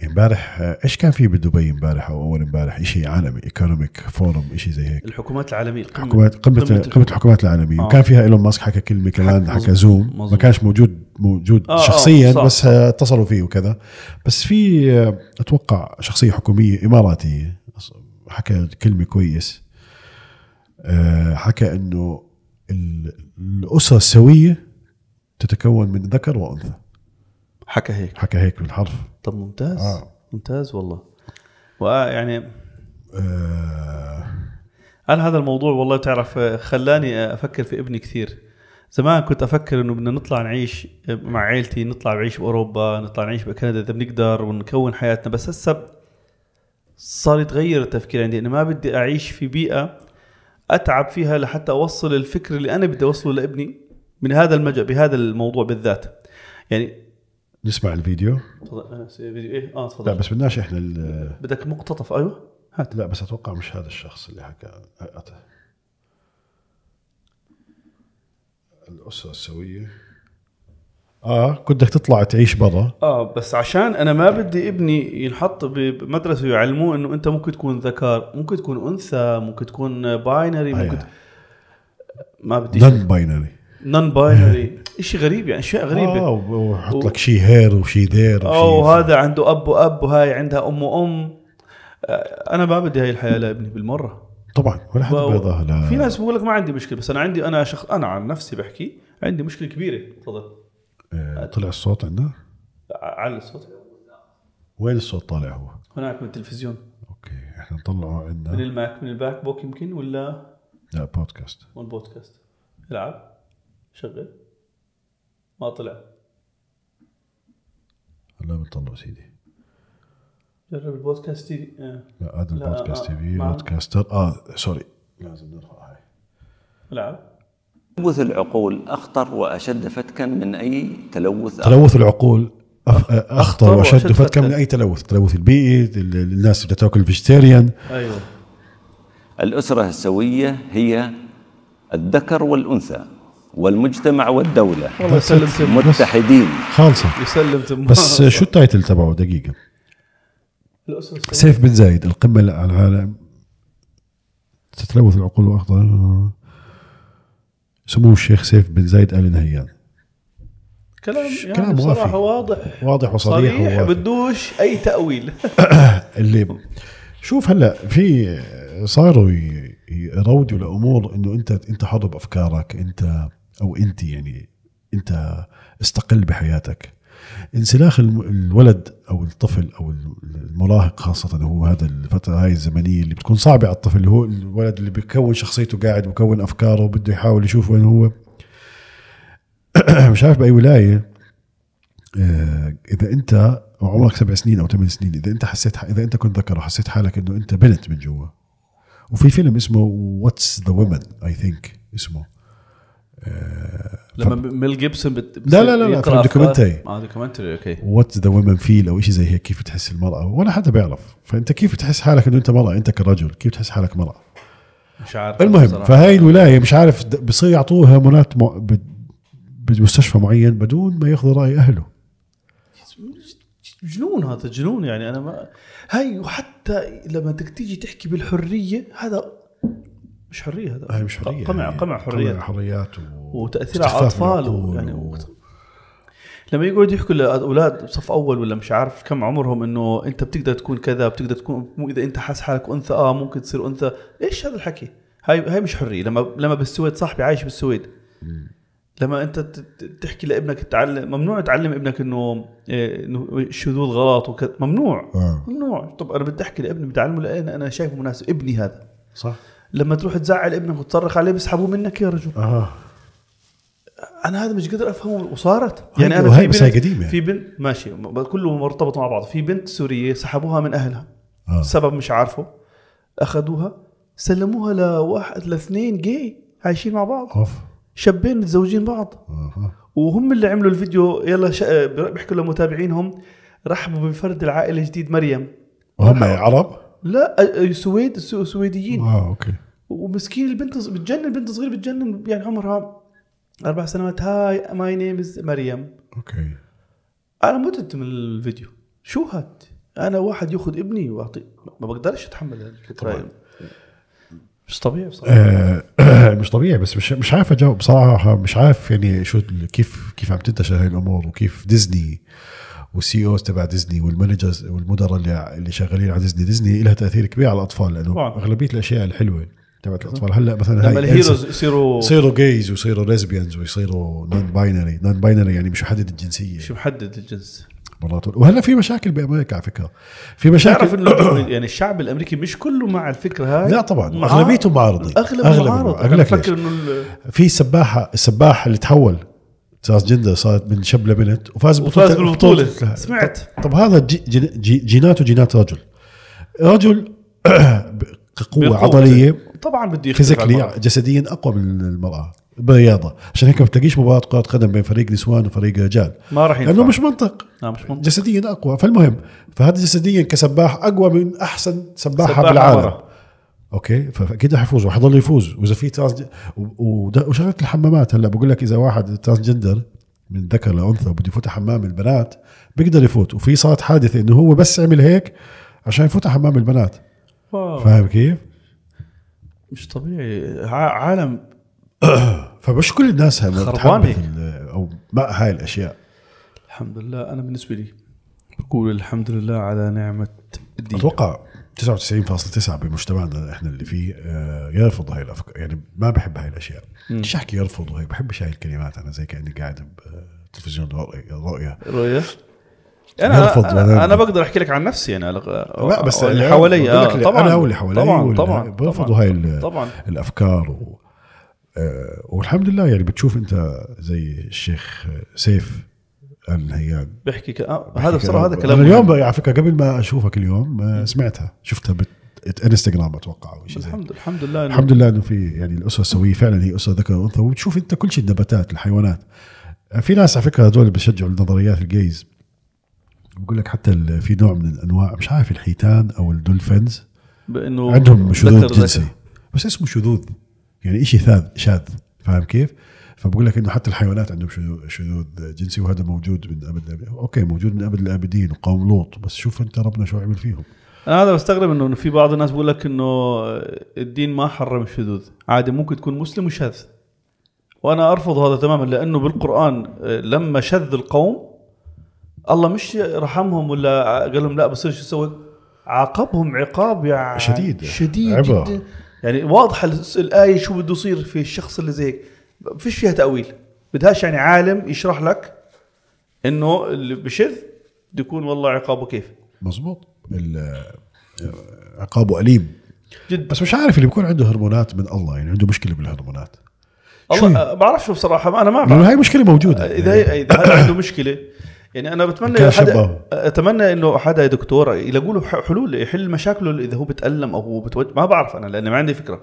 امبارح آه، إيش كان في بدبي امبارح أو اول امبارح؟ شيء عالمي economic forum شيء زي هيك. الحكومات العالمية القمة- حكومات قمه قمة الحكومات. العالمية. آه. وكان فيها إيلون ماسك حكى كلمة كمان حكى Zoom ما مظبوط. كانش موجود موجود آه، آه، شخصيا صح، بس صح. آه، اتصلوا فيه وكذا. بس في آه، أتوقع شخصية حكومية إماراتية. حكى كلمة كويس. آه، حكى إنه ال- الأسرة السوية تتكون من ذكر وأنثى. حكى هيك. حكى هيك بالحرف. طب ممتاز. آه. ممتاز والله. ويعني آه، أنا هذا الموضوع والله بتعرف آه، خلاني أفكر في ابني كثير. زمان كنت أفكر إنه بدنا نطلع نعيش مع عيلتي نطلع نعيش بأوروبا نطلع نعيش بكندا إذا بنقدر ونكون حياتنا. بس هسه صار يتغير التفكير عندي. انه ما بدي أعيش في بيئة أتعب فيها لحتى أوصل الفكر اللي أنا بدي أوصله لابني من هذا المجال بهذا الموضوع بالذات. يعني نسمع الفيديو. تفضل فيديو. إيه آه لا تفضل بس بدناش إحنا بدك مقتطف أيوه. هات. لا بس أتوقع مش هذا الشخص اللي حكى. أت- الأسرة السوية. آه كنت بدك تطلع تعيش برا آه بس عشان أنا ما بدي ابني ينحط بمدرسة يعلموه إنه أنت ممكن تكون ذكر ممكن تكون أنثى ممكن تكون باينري ممكن. ت... ما بدي non-binary non-binary شيء غريب يعني أشياء غريبة. آه وحط لك she her و she their أو هذا عنده أب وأب وهاي عندها أم وأم. آه، أنا ما بدي هاي الحياة لابني بالمرة. طبعا ولا حدا و- بيرضاها لا. في ناس بقول لك ما عندي مشكلة بس أنا عندي أنا شخص أنا عن نفسي بحكي عندي مشكلة كبيرة. تفضل. آه، طلع الصوت عندنا؟ ع- علي الصوت. وين الصوت طالع هو؟ هناك من التلفزيون. أوكي إحنا نطلعه من عندنا الماك من الباك بوك يمكن ولا؟ لا بودكاست. من البودكاست العب. شغل. ما طلع. لا بنطلعه سيدي. جرب البودكاست تي في. آه. لا هذا البودكاست آه، تي في بودكاستر آه سوري. لازم نرفع هاي. العب. تلوث العقول أخطر وأشد فتكا من أي تلوث آخر تلوث العقول أف- أخطر أخطر وأشد وأشد فتكا فتكا. من أي تلوث. التلوث البيئي ال- الناس اللي تاكل vegetarian أيوه. الأسرة السوية هي الذكر والأنثى. والمجتمع والدولة متحدين. خالصة. يسلم بس شو ال title تبعه؟ السوية. سيف بن زايد القمة على العالم. تتلوث العقول واخطر سمو الشيخ سيف بن زايد آل نهيان. كلام يعني كلام بصراحة وافي. واضح. واضح وصريح صريح. بدوش أي تأويل. اللي شوف هلا في صاروا ي- يروجوا لأمور إنه انت أنت حر بافكارك أنت أو أنت يعني أنت استقل بحياتك. انسلاخ الولد أو الطفل أو المراهق خاصة هو هذا الفترة هاي الزمنية اللي بتكون صعبة على الطفل اللي هو الولد اللي بيكون شخصيته قاعد بكون أفكاره وبده يحاول يشوف وين هو. مش عارف بأي ولاية. آه، إذا أنت عمرك سبع سنين أو ثمان سنين إذا أنت حسيت إذا أنت كنت ذكر وحسيت حالك إنه أنت بنت من جوا. وفي فيلم اسمه What's the woman I think اسمه. لما ميل جيبسون بت... لا، لا، لا، لا، في documentary. أفكار- آه documentary okay. What's the woman feel أو شيء زي هيك كيف بتحس المرأة؟ ولا حدا بيعرف. فأنت كيف بتحس حالك إنه أنت مرأة؟ أنت كرجل كيف تحس حالك مرأة؟ مش عارف المهم. فهاي الولاية مش عارف بصير يعطوه هرمونات م... ب... بمستشفى معين بدون ما ياخذوا رأي أهله. جنون هذا جنون يعني. أنا ما هاي وحتى لما بدك تيجي تحكي بالحرية هذا مش حرية هذا. هاي مش حرية قمع هاي قمع حرية. قمع حريات و... وتأثير على الأطفال بالعقول يعني و- و... لما يقعدوا يحكوا لأولاد بصف أول ولا مش عارف كم عمرهم إنه أنت بتقدر تكون كذا بتقدر تكون مو إذا أنت حاس حالك أنثى آه ممكن تصير أنثى. إيش هذا الحكي؟ هاي هاي مش حرية. لما لما بالسويد صاحبي عايش بالسويد. لما أنت تحكي لابنك تعلم ممنوع تعلم ابنك إنه إيه، إنه الشذوذ غلط وكذا ممنوع. آه. ممنوع. طب أنا بدي أحكي لابني بتعلمه لأن أنا شايفه مناسب. ابني هذا. صح. لما تروح تزعل ابنك وتصرخ عليه بيسحبوه منك يا رجل. آه. أنا هذا مش قادر أفهمه وصارت. يعني أنا في بنت قديمة. في بنت ماشي. كله مرتبط مع بعض. في بنت سورية سحبوها من أهلها. آه. السبب مش عارفه. أخذوها سلموها لواحد لاثنين جاي عايشين مع بعض. أوف. شابين متزوجين بعض. آه. وهم اللي عملوا الفيديو يلا شا... بيحكوا لمتابعينهم رحبوا بفرد العائلة الجديد مريم. وهم عرب؟ لا سويد سو- سويديين. آه okay. ومسكين البنت بتجنن بنت صغيرة بتجنن يعني عمرها أربع سنوات. hi my name is مريم. okay. أنا متت من الفيديو. شو هاد؟ أنا واحد ياخذ ابني واعطيه ما بقدرش أتحمل الفكرة. مش طبيعي بصراحة. آه، مش طبيعي بس مش مش عارف أجاوب. بصراحة مش عارف يعني شو كيف كيف عم تنتشر هاي الأمور وكيف ديزني وال CEOs تبع ديزني وال managers والمدراء اللي اللي شغالين على ديزني. ديزني لها تأثير كبير على الأطفال لأنه طبعاً. أغلبية الأشياء الحلوة تبعت الأطفال. هلأ مثلا لما هاي ال heroes يصيروا يصيروا gays ويصيروا lesbians ويصيروا non-binary non-binary يعني مش محدد الجنسية. شو محدد الجنس. مرات. وهلأ في مشاكل بأمريكا على فكرة. في مشاكل تعرف إنه يعني الشعب الأمريكي مش كله مع الفكرة هاي. لا طبعا. مع- أغلبيته معارضين اغلب معارض أنا لك بفكر. إنه في سباحه السباح اللي تحول transgender صارت من شاب لبنت وفاز وفاز ببطولة- بالبطولة. بطولة. سمعت. طب, هذا جي جي جينات رجل رجل قوة بقوة. عضلية طبعا بده. physically جسديا أقوى من المرأة بالرياضة عشان هيك ما بتلاقيش مباراة كرة قدم بين فريق نسوان وفريق رجال ما راح لأنه مش منطق لا مش منطق جسديا أقوى فالمهم فهذا جسديا كسباح أقوى من أحسن سباحة سباحة بالعالم مرة. okay؟ فأكيد رح يفوز وحيضل يفوز. وإذا في وده- وشغلة الحمامات هلأ بقول لك إذا واحد transgender من ذكر لأنثى وبده يفوت حمام البنات بيقدر يفوت. وفي صارت حادثة إنه هو بس عمل هيك عشان يفوت حمام البنات. فاهم كيف؟ مش طبيعي. عالم. فمش كل الناس هلا خربان بتحبذ هيك. ال- أو مع هاي الأشياء. الحمد لله. أنا بالنسبة لي بقول الحمد لله على نعمة الدين. أتوقع 99.9 بمجتمعنا إحنا اللي فيه آه، يرفض هاي الافكار يعني ما بحب هاي الأشياء. مش أحكي يرفض وهيك؟ بحبش هاي الكلمات أنا زي كأني قاعد بتلفزيون رؤية- رؤية. رؤية؟ أنا يرفض أنا, أنا بقدر أحكي لك عن نفسي أنا لا بس اللي حوالي آه، طبعا أنا واللي حوالي طبعا طبعا بيرفضوا. هاي طبعا. الأفكار و آه، والحمد لله يعني بتشوف أنت زي الشيخ سيف ال نهيان بحكي ك... آه هذا بصراحة هذا كلام اليوم. على فكرة قبل ما أشوفك اليوم آه، سمعتها. شفتها بت إنستغرام أتوقع أو شيء الحمد الحمد لله إنه الحمد لله إنه في يعني الأسرة السويه فعلا هي أسرة ذكر وانثى وتشوف أنت كل شيء النباتات الحيوانات. في ناس على فكرة هذول بيشجعوا النظريات ال gays. بقول لك حتى ال- في نوع من الأنواع مش عارف الحيتان أو ال dolphins. بإنه عندهم شذوذ جنسي. بس اسمه شذوذ. يعني شيء ثاذ شاذ. فاهم كيف؟ فبقول لك إنه حتى الحيوانات عندهم شذوذ- جنسي وهذا موجود من أبد الابدين أوكي موجود من أبد الآبدين وقوم لوط. بس شوف أنت ربنا شو عمل فيهم. أنا هذا بستغرب إنه في بعض الناس بيقول لك إنه الدين ما حرم الشذوذ عادي ممكن تكون مسلم وشاذ وأنا أرفض هذا تماما لأنه بالقرآن لما شذ القوم الله مش رحمهم ولا قال لهم لا بصير شو يسوي؟ عاقبهم عقاب يعني شديد. شديد عبرة. جدا. يعني واضحه الآية شو بده يصير في الشخص اللي زي هيك. فيش فيها تأويل. بدهاش يعني عالم يشرح لك إنه اللي بشذ بده يكون والله عقابه كيف. مزبوط. عقابه أليم. جدا بس مش عارف اللي بيكون عنده هرمونات من الله يعني عنده مشكلة بالهرمونات. الله آه، بعرفش بصراحة أنا ما بعرف هاي مشكلة موجودة. إذا هي- إذا هذا عنده مشكلة يعني أنا بتمنى حدا. أتمنى إنه حدا يا دكتور يلاقوا له حلول يحل مشاكله إذا هو بتألم أو هو بتوجه ما بعرف أنا لاني ما عندي فكرة.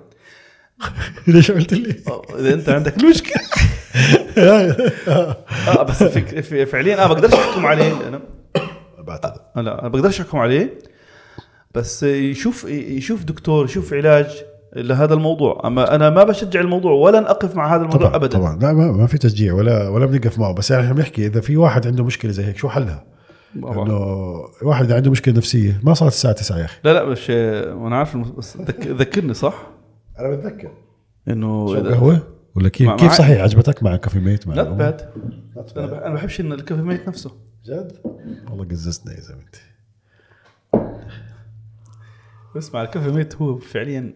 ليش قلت لي؟ آه، إذا أنت عندك المشكلة آه بس فعليا أنا بقدرش أحكم عليه. أنا بعتذر. آه، لا أنا بقدرش أحكم عليه. بس يشوف يشوف دكتور يشوف علاج لهذا الموضوع. أما أنا ما بشجع الموضوع ولن أقف مع هذا الموضوع طبعا ابدا. طبعا. لا ما, ما في تشجيع ولا ولا بنقف معه. بس يعني إحنا بنحكي إذا في واحد عنده مشكلة زي هيك شو حلها؟ ما. إنه واحد إذا عنده مشكلة نفسية ما صارت الساعة 9 يا أخي. لا لا مش وأنا عارف الم- بس ذك... ذكرني صح؟ أنا بتذكر إنه قهوة؟ ولا كيف؟ مع- كيف مع- صحيح؟ عجبتك مع Coffee Mate مع لا؟ bad أنا أنا بحبش ال Coffee Mate نفسه. جد؟ والله قززتنا يا زلمه انت اسمع ال Coffee Mate هو فعليا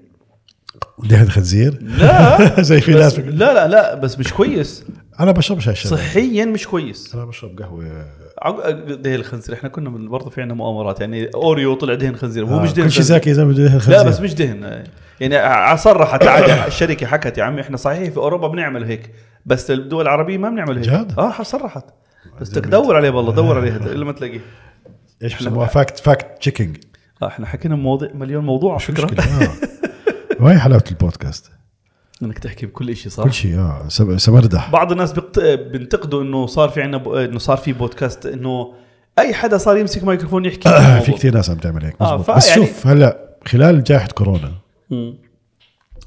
دهن خنزير لا. زي في بس ناس لا لا لا بس مش كويس. أنا بشربش هاي الشغله صحيا مش كويس. أنا بشرب قهوة. دهن الخنزير إحنا كنا برضه في عندنا مؤامرات. يعني أوريو طلع دهن خنزير. هو آه، مش دهن كل شيء خنزير. زاكي يا زلمه دهن خنزير. لا بس مش دهن. يعني صرحت الشركة حكت يا عمي إحنا صحيح في أوروبا بنعمل هيك بس الدول العربية ما بنعمل هيك. جد؟ آه صرحت. بس بدك تدور عليه والله دور عليه إلا ما تلاقيه. إيش بسموها؟ fact fact checking. آه إحنا حكينا مواضيع مليون موضوع على فكره وهي حلاوة البودكاست؟ إنك تحكي بكل شيء صح؟ كل شيء آه سم- سمردح بعض الناس بقت... بنتقدوا إنه صار في عندنا ب... إنه صار في بودكاست إنه أي حدا صار يمسك ميكروفون يحكي. في. كثير ناس عم تعمل هيك آه، مزبوط. بس يعني- شوف هلأ خلال جائحة كورونا.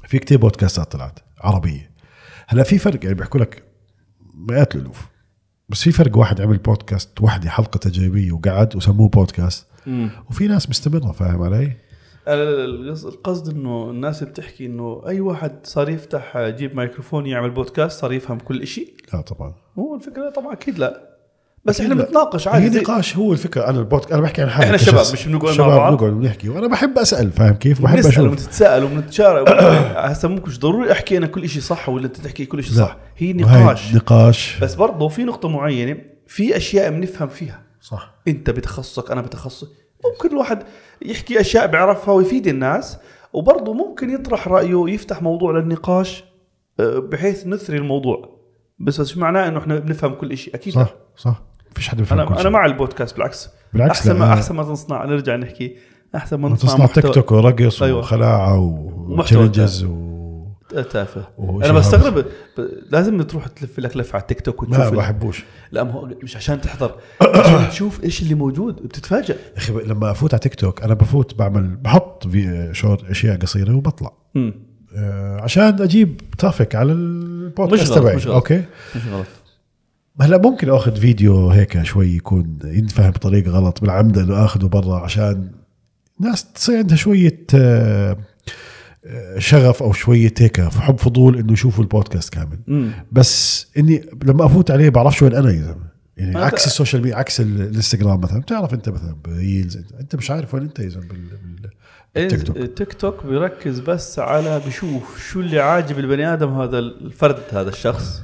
في كتير بودكاستات طلعت عربية. هلا في فرق يعني بيحكوا لك مئات الألوف. بس في فرق واحد عمل بودكاست وحدة حلقة تجريبية وقعد وسموه بودكاست. مم. وفي ناس مستمرة فاهم علي؟ القص- القصد إنه الناس بتحكي إنه أي واحد صار يفتح يجيب ميكروفون يعمل بودكاست صار يفهم كل شيء لا طبعا. هو الفكرة طبعا أكيد لا. بس إحنا. بنتناقش هي عادي. زي- نقاش هو الفكرة. أنا البودكاست أنا بحكي عن حالي إحنا كشخص. شباب مش بنقعد مع شباب بعض. بنقعد بنحكي وأنا بحب أسأل فاهم كيف؟ بحب بنسأل أشوف. وبنتساءل وبنتشارك. هسه ممكن مش ضروري أحكي أنا كل شيء صح ولا أنت تحكي كل شيء. صح. هي نقاش. نقاش. بس برضه في نقطة معينة في أشياء بنفهم فيها. صح. أنت بتخصصك أنا بتخصصي ممكن الواحد يحكي أشياء بيعرفها ويفيد الناس وبرضه ممكن يطرح رأيه يفتح موضوع للنقاش آه، بحيث نثري الموضوع. بس مش معناه إنه إحنا بنفهم كل شيء أكيد صح لا. صح. فيش حدا بيفهم أنا أنا. مع البودكاست بالعكس بالعكس أحسن لا. ما أحسن ما نصنع نرجع نحكي أحسن من تصنع تيك توك ورقص أيوة. وخلاعة وتشالنجز و تافه وشهاب. أنا بستغرب ب- لازم تروح تلف لك لفه على التيك توك وتشوف ما ال- بحبوش لا ما هو مش عشان تحضر عشان تشوف إيش اللي موجود بتتفاجئ يا أخي لما أفوت على تيك توك أنا بفوت بعمل بحط في شورت أشياء قصيرة وبطلع. آه، عشان أجيب traffic على البودكاست تبعي. okay مش غلط هلا ممكن آخذ فيديو هيك شوي يكون ينفهم بطريقة غلط بالعمد إنه آخذه برا عشان ناس تصير عندها شوية آه، شغف أو شوية هيك حب فضول إنه يشوفوا البودكاست كامل. مم. بس إني لما أفوت عليه بعرفش وين أنا يا زلمه يعني عكس ال social media عكس ال- الإنستغرام مثلا. بتعرف أنت مثلا ب reels أنت, مش عارف وين أنت يا زلمه بال- بال- بالتيك توك. التيك توك بيركز بس على بشوف شو اللي عاجب البني آدم هذا الفرد هذا الشخص.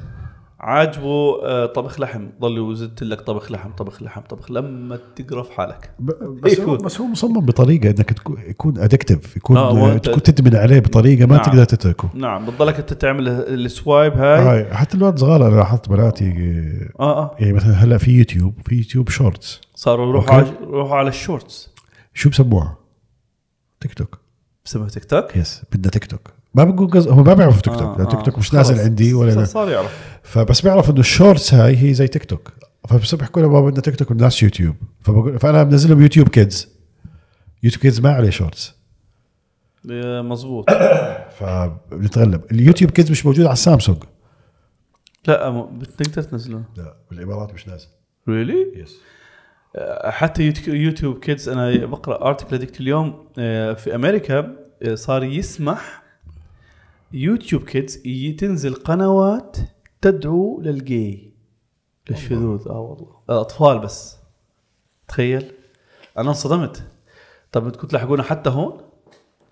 عاجبه آه، طبخ لحم. ضل يزت لك طبخ لحم طبخ لحم طبخ لما تقرف حالك. بس هو يكون. بس هو مصمم بطريقة إنك تكون يكون addictive يكون آه، تكون تدمن عليه بطريقة ما نعم. تقدر تتركه. نعم بتضلك أنت تعمل ال swipe هاي. هاي حتى الواد صغار أنا لاحظت بناتي آه آه يعني مثلا هلأ في يوتيوب في يوتيوب shorts صاروا يروحوا. على يروحوا على ال shorts شو بسموها؟ تيك توك بسموها تيك توك yes بدنا تيك توك ما بقول قصد هم ما بيعرفوا تيك توك. آه، تيك آه. توك مش. نازل عندي ولا صار يعرف. فبس بيعرف إنه ال shorts هاي هي زي تيك توك. فبس بيحكوا لهم بابا بدنا تيك توك والناس يوتيوب. فبقول فأنا منزل لهم YouTube Kids YouTube Kids ما عليه shorts آه، مزبوط فبنتغلب. ال YouTube Kids مش موجود على السامسونج لا بتقدر تنزله. لا بالامارات مش نازل. really yes حتى يوت- YouTube Kids أنا بقرأ article هذيك اليوم آه، في أمريكا آه، صار يسمح YouTube Kids تنزل قنوات تدعو للجي للشذوذ آه والله. الأطفال بس. تخيل. أنا انصدمت. طب بدكم تلحقونا حتى هون؟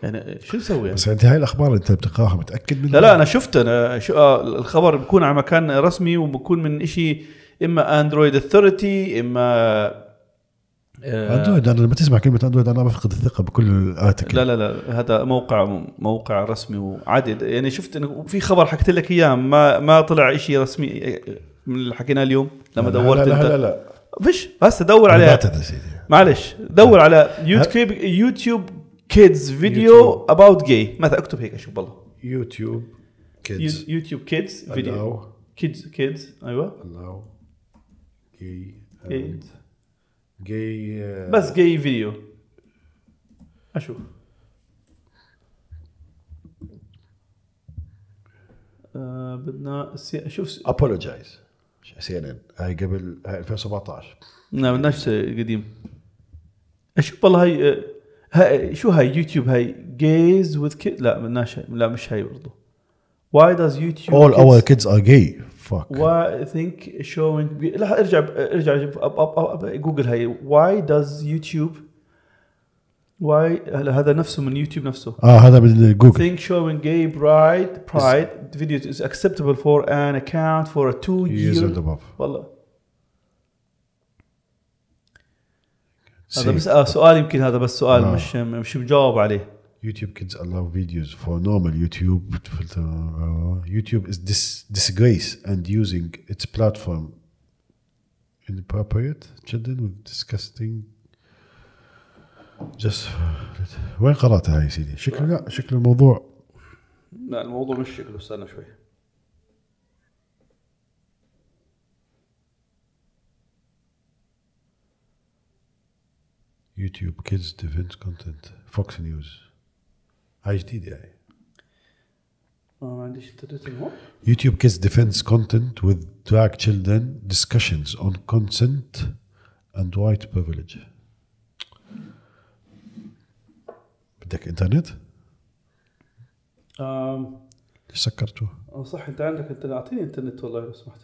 يعني شو نسوي يعني؟ بس أنت هاي الأخبار اللي أنت بتقراها متأكد منها؟ لا لا أنا شفت. أنا شو آه، الخبر بيكون على مكان رسمي وبكون من شيء إما Android Authority إما آه، اندرويد أنا لما تسمع كلمة اندرويد أنا بفقد الثقة بكل ال article لا لا لا هذا موقع موقع رسمي وعادي. يعني شفت إنه في خبر حكيت لك إياه ما ما طلع شيء رسمي من اللي حكيناه اليوم لما لا دورت لا أنت. لا, لا, لا. فيش هسه دور عليها معلش دور على يوتيوب يوتيوب kids video. about gay مثلا اكتب هيك شوف والله. YouTube Kids. YouTube Kids video. kids kids أيوه. allow gay إيه. and uh, بس gay video. أشوف. آه بدنا سي... شوف apologize. CNN. هاي قبل هاي 2017 لا بدناش قديم. أشوف والله هاي آه، هاي شو هاي يوتيوب؟ هاي gays with kid لا بدناش لا مش هاي برضه Why does YouTube all kids- our kids are gay. fuck thing showing لا ارجع ارجع جوجل هاي. why does يوتيوب why هذا نفسه من يوتيوب نفسه. آه هذا من جوجل thing showing gay pride pride video is acceptable for an account for a two year والله هذا بس آه، سؤال يمكن هذا بس سؤال مش مش مجاوب عليه. YouTube kids allow videos for normal YouTube filter. Uh, YouTube is dis- disgrace and using its platform inappropriate children with disgusting just وين قرأتها هاي سيدي؟ شكله لا شكله الموضوع لا الموضوع مش شكله استنى شوي يوتيوب kids defense content فوكس نيوز هاي جديدة يعني ما عنديش YouTube kids defense content with drag children discussions on consent and white privilege. بدك انترنت؟ آم، ليش سكرته؟ صح انت عندك انت اعطيني انترنت والله لو سمحت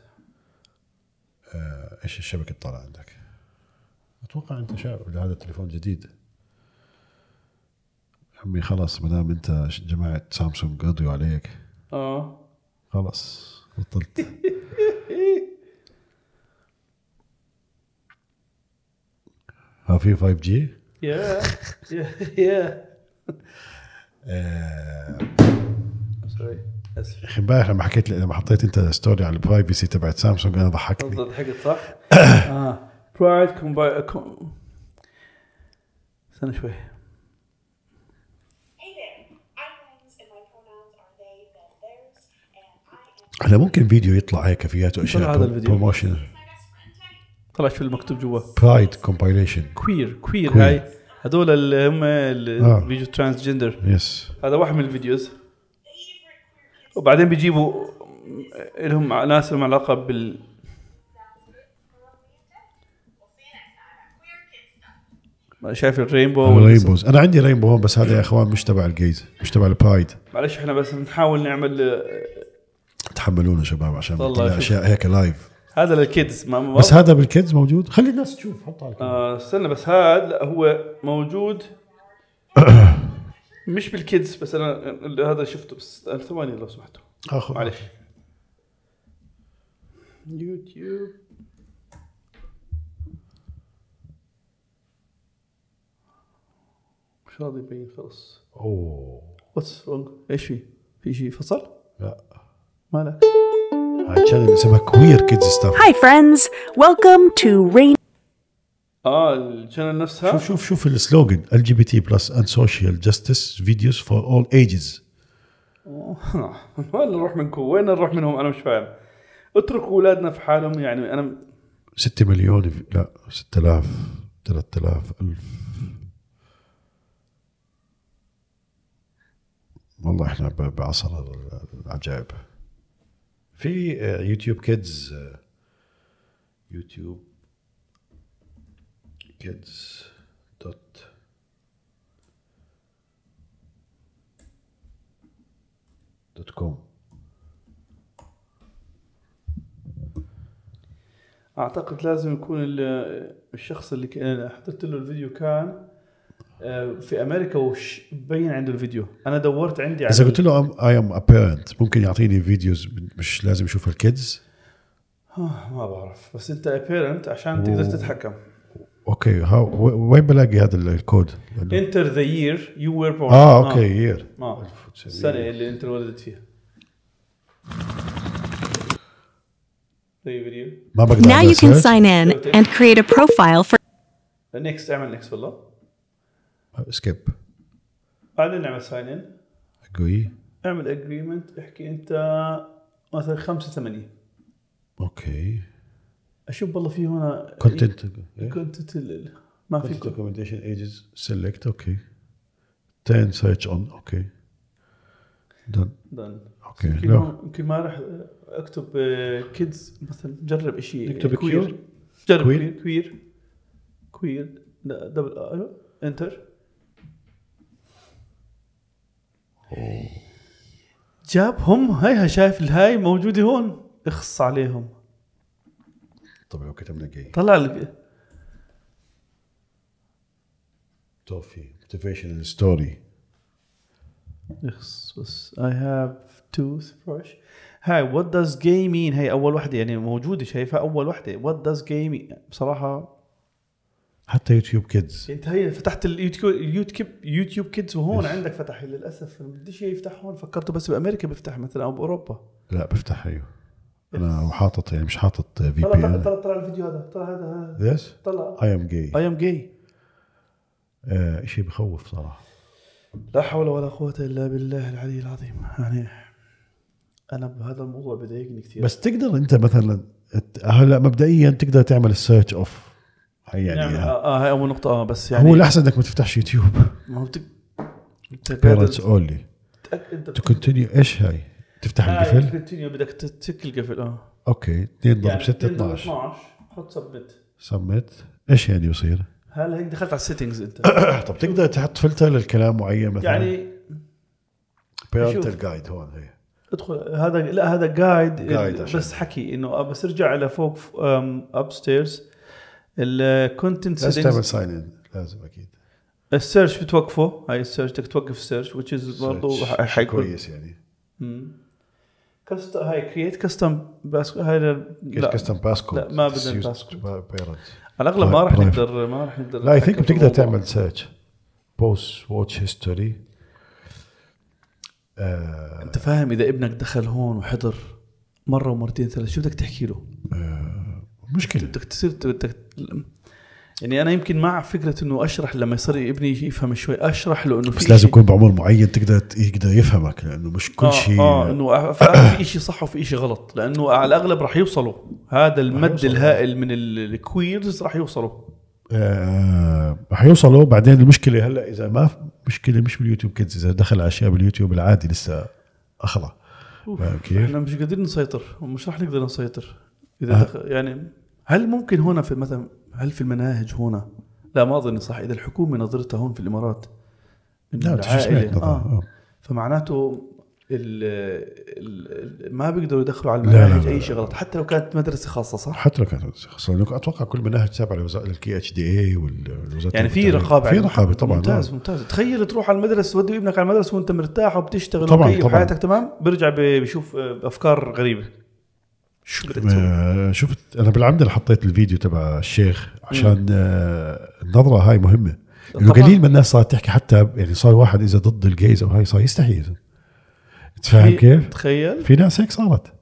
آه، إيش الشبكة طالعة عندك؟ أتوقع انت شاب ولا هذا تليفون جديد؟ عمي خلاص ما دام أنت جماعة سامسونج قضيوا عليك. آه. خلاص بطلت. ها في 5 جي؟ يا يا يا آه، سوري أخي امبارح لما حكيت لما حطيت أنت story على ال privacy تبعت سامسونج أنا ضحكتني ضحكت صح؟ آه. pride compi استنى شوي. هلا ممكن فيديو يطلع هيك فياته طلع اشياء هذا الفيديو. promotion طلع شو المكتوب جوا؟ pride compilation queer queer. هاي. هذول اللي هم اللي آه. بيجوا transgender yes هذا واحد من ال videos. وبعدين بيجيبوا لهم ناس لهم علاقة بال شايف ال rainbow وال- rainbows أنا عندي rainbow هون بس هذا يا إخوان مش تبع ال gays مش تبع ال pride معلش إحنا بس نحاول نعمل تحملونا شباب عشان. أشياء هيك live هذا لل kids بس هذا بال kids موجود. خلي الناس تشوف حطها على. آه استنى بس هذا لا هو موجود. مش بال kids بس أنا اللي هذا شفته بس ثواني لو سمحتوا. اخذ معلش يوتيوب. مش راضي يبين خلص. أوه. what's wrong إيش في؟ في شيء فصل؟ لا. مالك؟ هاي channel اسمها Queer Kids Stuff Hi, friends. Welcome to Rain. آه ال channel نفسها شوف شوف شوف ال slogan LGBT plus and social justice videos for all ages وين نروح منكم؟ وين نروح منهم؟ أنا مش فاهم اتركوا أولادنا في حالهم يعني أنا 6 مليون في- لا 6000 3000 ألف والله إحنا بعصر ال- العجائب في YouTube Kids YouTube Kids dot dot com أعتقد لازم يكون ال- الشخص اللي حضرت له الفيديو كان في أمريكا وش بين عنده الفيديو. أنا دورت عندي إذا قلت له I'm a parent ممكن يعطيني videos مش لازم أشوف ال kids؟ آه، ما بعرف. بس أنت parent عشان تقدر تتحكم. okay. how وين بلاقي هذا الكود؟ enter the year you were born آه okay year آه. السنة اللي أنت انولدت فيها. ما بقدر Now you can sign in and create a profile for next أعمل next والله. skip بعدين نعمل sign in agree اعمل agreement احكي انت مثلا 85 okay أشوف والله في هنا content content ما في. recommendation ages select okay 10 search on okay done done okay يمكن ما راح أكتب kids مثلا جرب شيء نكتب queer؟ جرب queer؟ queer queer queer لا double enter جابهم هاي شايف الهاي موجودة هون اخص عليهم. طب لو كتبنا جاي. طلع ال- توفي motivational story اخص بس. I have toothbrush. هاي what does gay mean هي أول وحدة يعني موجودة شايفها أول وحدة. What does gay mean بصراحة حتى YouTube Kids. انت هي فتحت اليوتيوب يوتيوب YouTube Kids وهون عندك فتح للأسف. بديش يفتح هون. فكرته بس بأمريكا بيفتح مثلا أو بأوروبا. لا بفتح أيوه. أنا حاطط يعني مش حاطط في طلع بي طلع ان طلع, طلع الفيديو هذا. طلع هذا هذا yes طلع I am gay I am gay شيء بخوف صراحة. لا حول ولا قوة إلا بالله العلي العظيم. يعني أنا بهذا الموضوع بضايقني كثير. بس تقدر أنت مثلا هلا مبدئيا تقدر تعمل ال search off هي يعني يعني. آه آه، هاي أول نقطة. آه بس يعني هو الأحسن إنك ما تفتحش يوتيوب. ما هو بتك... parents only to continue إيش هاي تفتح هاي القفل؟ continue بدك تسك القفل آه. okay 2 ضرب يعني 6 2 ضرب 12 12 حط submit submit إيش يعني يصير؟ هلا هيك دخلت على ال settings أنت؟ طب تقدر تحط فلتر للكلام معين مثلا؟ يعني parental. guide هون هي. ادخل. هذا لا هذا guide. بس حكي إنه بس ارجع لفوق upstairs ال content لازم تعمل sign in لازم أكيد. ال search بتوقفه؟ هاي ال search بدك توقف السيرش which is برضه حيكون. كويس يعني. كست هاي create custom بس هاي لا. custom passcode لا، ما بدنا. parents على الأغلب ما راح. نقدر ما راح نقدر لا I think بتقدر. تعمل search pause watch history آه، أنت فاهم إذا ابنك دخل هون وحضر مرة ومرتين ثلاث شو بدك تحكي له؟ مشكلة. بدك تصير بدك يعني أنا يمكن مع فكرة إنه أشرح لما يصير ابني يفهم شوي أشرح له إنه بس في لازم يكون بعمر معين تقدر يقدر يفهمك لأنه مش كل آه شيء. آه إنه في شيء صح وفي شيء غلط لأنه على الأغلب راح يوصلوا. هذا المد. الهائل من ال- ال queers راح يوصلوا. آه، رح يوصلوا. بعدين المشكلة هلأ إذا ما مشكلة مش باليوتيوب كيدز إذا دخل على أشياء باليوتيوب العادي لسه اخضع فاهم كيف؟ إحنا مش قادرين نسيطر ومش راح نقدر نسيطر. إذا آه. دخل يعني هل ممكن هنا في مثلا هل في المناهج هنا لا ما أظن صح إذا الحكومة نظرتها هون في الإمارات لا سمعت العائلة آه. آه. فمعناته ال ال ما بيقدروا يدخلوا على المناهج أي. شيء غلط حتى لو كانت مدرسة خاصة صح؟ حتى لو كانت خاصة إنه أتوقع كل مناهج تابعة لوزارة ال KHDA والوزارة يعني في. رقابة في رقابة طبعا ممتاز آه. ممتاز تخيل تروح على المدرسة تودي ابنك على المدرسة وأنت مرتاح وبتشتغل طبعاً، طبعاً. حياتك تمام بيرجع بي- بيشوف آه، أفكار غريبة شو؟ آه، شفت أنا بالعمدة حطيت الفيديو تبع الشيخ عشان آه، النظرة هاي مهمة إنه. قليل من الناس صارت تحكي حتى يعني صار واحد إذا ضد الجيز أو هاي صار يستحي. تفهم كيف؟ تخيل في ناس هيك صارت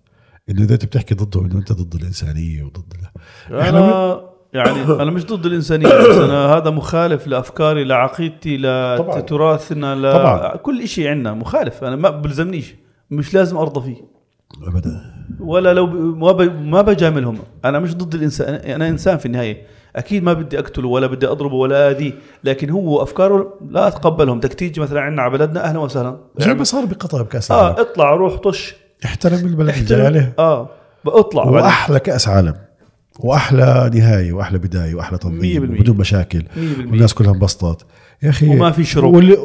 إنه إذا أنت بتحكي ضده إنه أنت ضد الإنسانية وضد إحنا أنا يعني أنا مش ضد الإنسانية بس أنا هذا مخالف لأفكاري لعقيدتي. لتراثنا ل طبعاً. كل شيء عندنا مخالف أنا ما بلزمنيش مش لازم أرضى فيه ابدا ولا لو. ما, ب... ما بجاملهم أنا مش ضد الإنسان أنا إنسان في النهاية أكيد ما بدي أقتله ولا بدي أضربه ولا اذيه لكن هو أفكاره لا اتقبلهم بدك تيجي مثلا عندنا على بلدنا أهلا وسهلا زي ما صار بقطر بكأس آه العالم اطلع روح طش احترم البلد اللي احترم آه اطلع بعدين. وأحلى كأس عالم وأحلى نهاية وأحلى بداية وأحلى تنظيم. بدون مشاكل مية بالمية. والناس كلها انبسطت يا أخي وما في شرب. واللي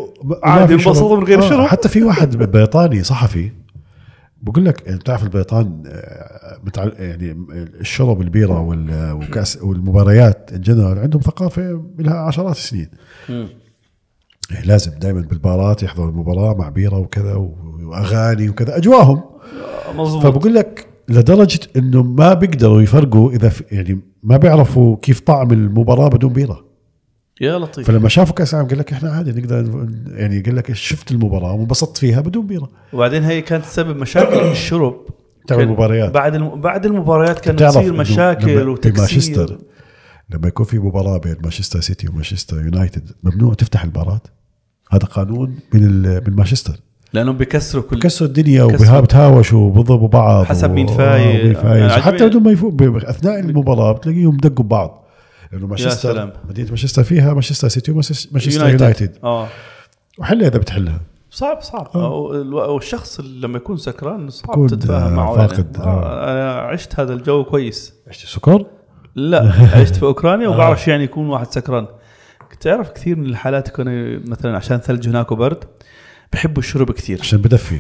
عادي انبسطوا من غير آه، شرب. حتى في واحد بريطاني صحفي بقول لك بتعرف البريطان آه، متعل... يعني الشرب البيرة وال- وكاس والمباريات الجنرال عندهم ثقافة لها عشرات السنين. مم. يعني لازم دائما بالبارات يحضروا المباراة مع بيرة وكذا وأغاني وكذا أجواهم. مظبوط. فبقول لك لدرجة إنه ما بيقدروا يفرقوا إذا يعني ما بيعرفوا كيف طعم المباراة بدون بيرة. يا لطيف. فلما شافوا كاس العالم قال لك إحنا عادي نقدر يعني قال لك شفت المباراة وانبسطت فيها بدون بيرة. وبعدين هي كانت تسبب مشاكل الشرب. تبع المباريات. بعد الم... بعد المباريات كانت تصير مشاكل وتكسير. بمانشستر لما يكون في مباراة بين مانشستر سيتي ومانشستر يونايتد ممنوع تفتح البارات هذا قانون من ال- من مانشستر. لأنهم بيكسروا كل كسروا الدنيا كسروا. وبتهاوشوا وبضربوا بعض حسب مين و- فايز. آه، ومين فايز حتى بدون ما يفوق أثناء المباراة بتلاقيهم دقوا ببعض لأنه مانشستر. مدينة مانشستر فيها مانشستر سيتي ومانشستر يونايتد. آه. وحلها إذا بتحلها. صعب صعب. أو الو- والشخص اللي لما يكون سكران صعب تتفاهم آه، معه. فاقد، يعني. آه. آه. أنا عشت هذا الجو كويس. عشت سكر لا عشت في أوكرانيا وبعرف شو يعني يكون واحد سكران. تعرف كثير من الحالات يكون مثلا عشان ثلج هناك وبرد بحبوا الشرب كثير. عشان بدفي.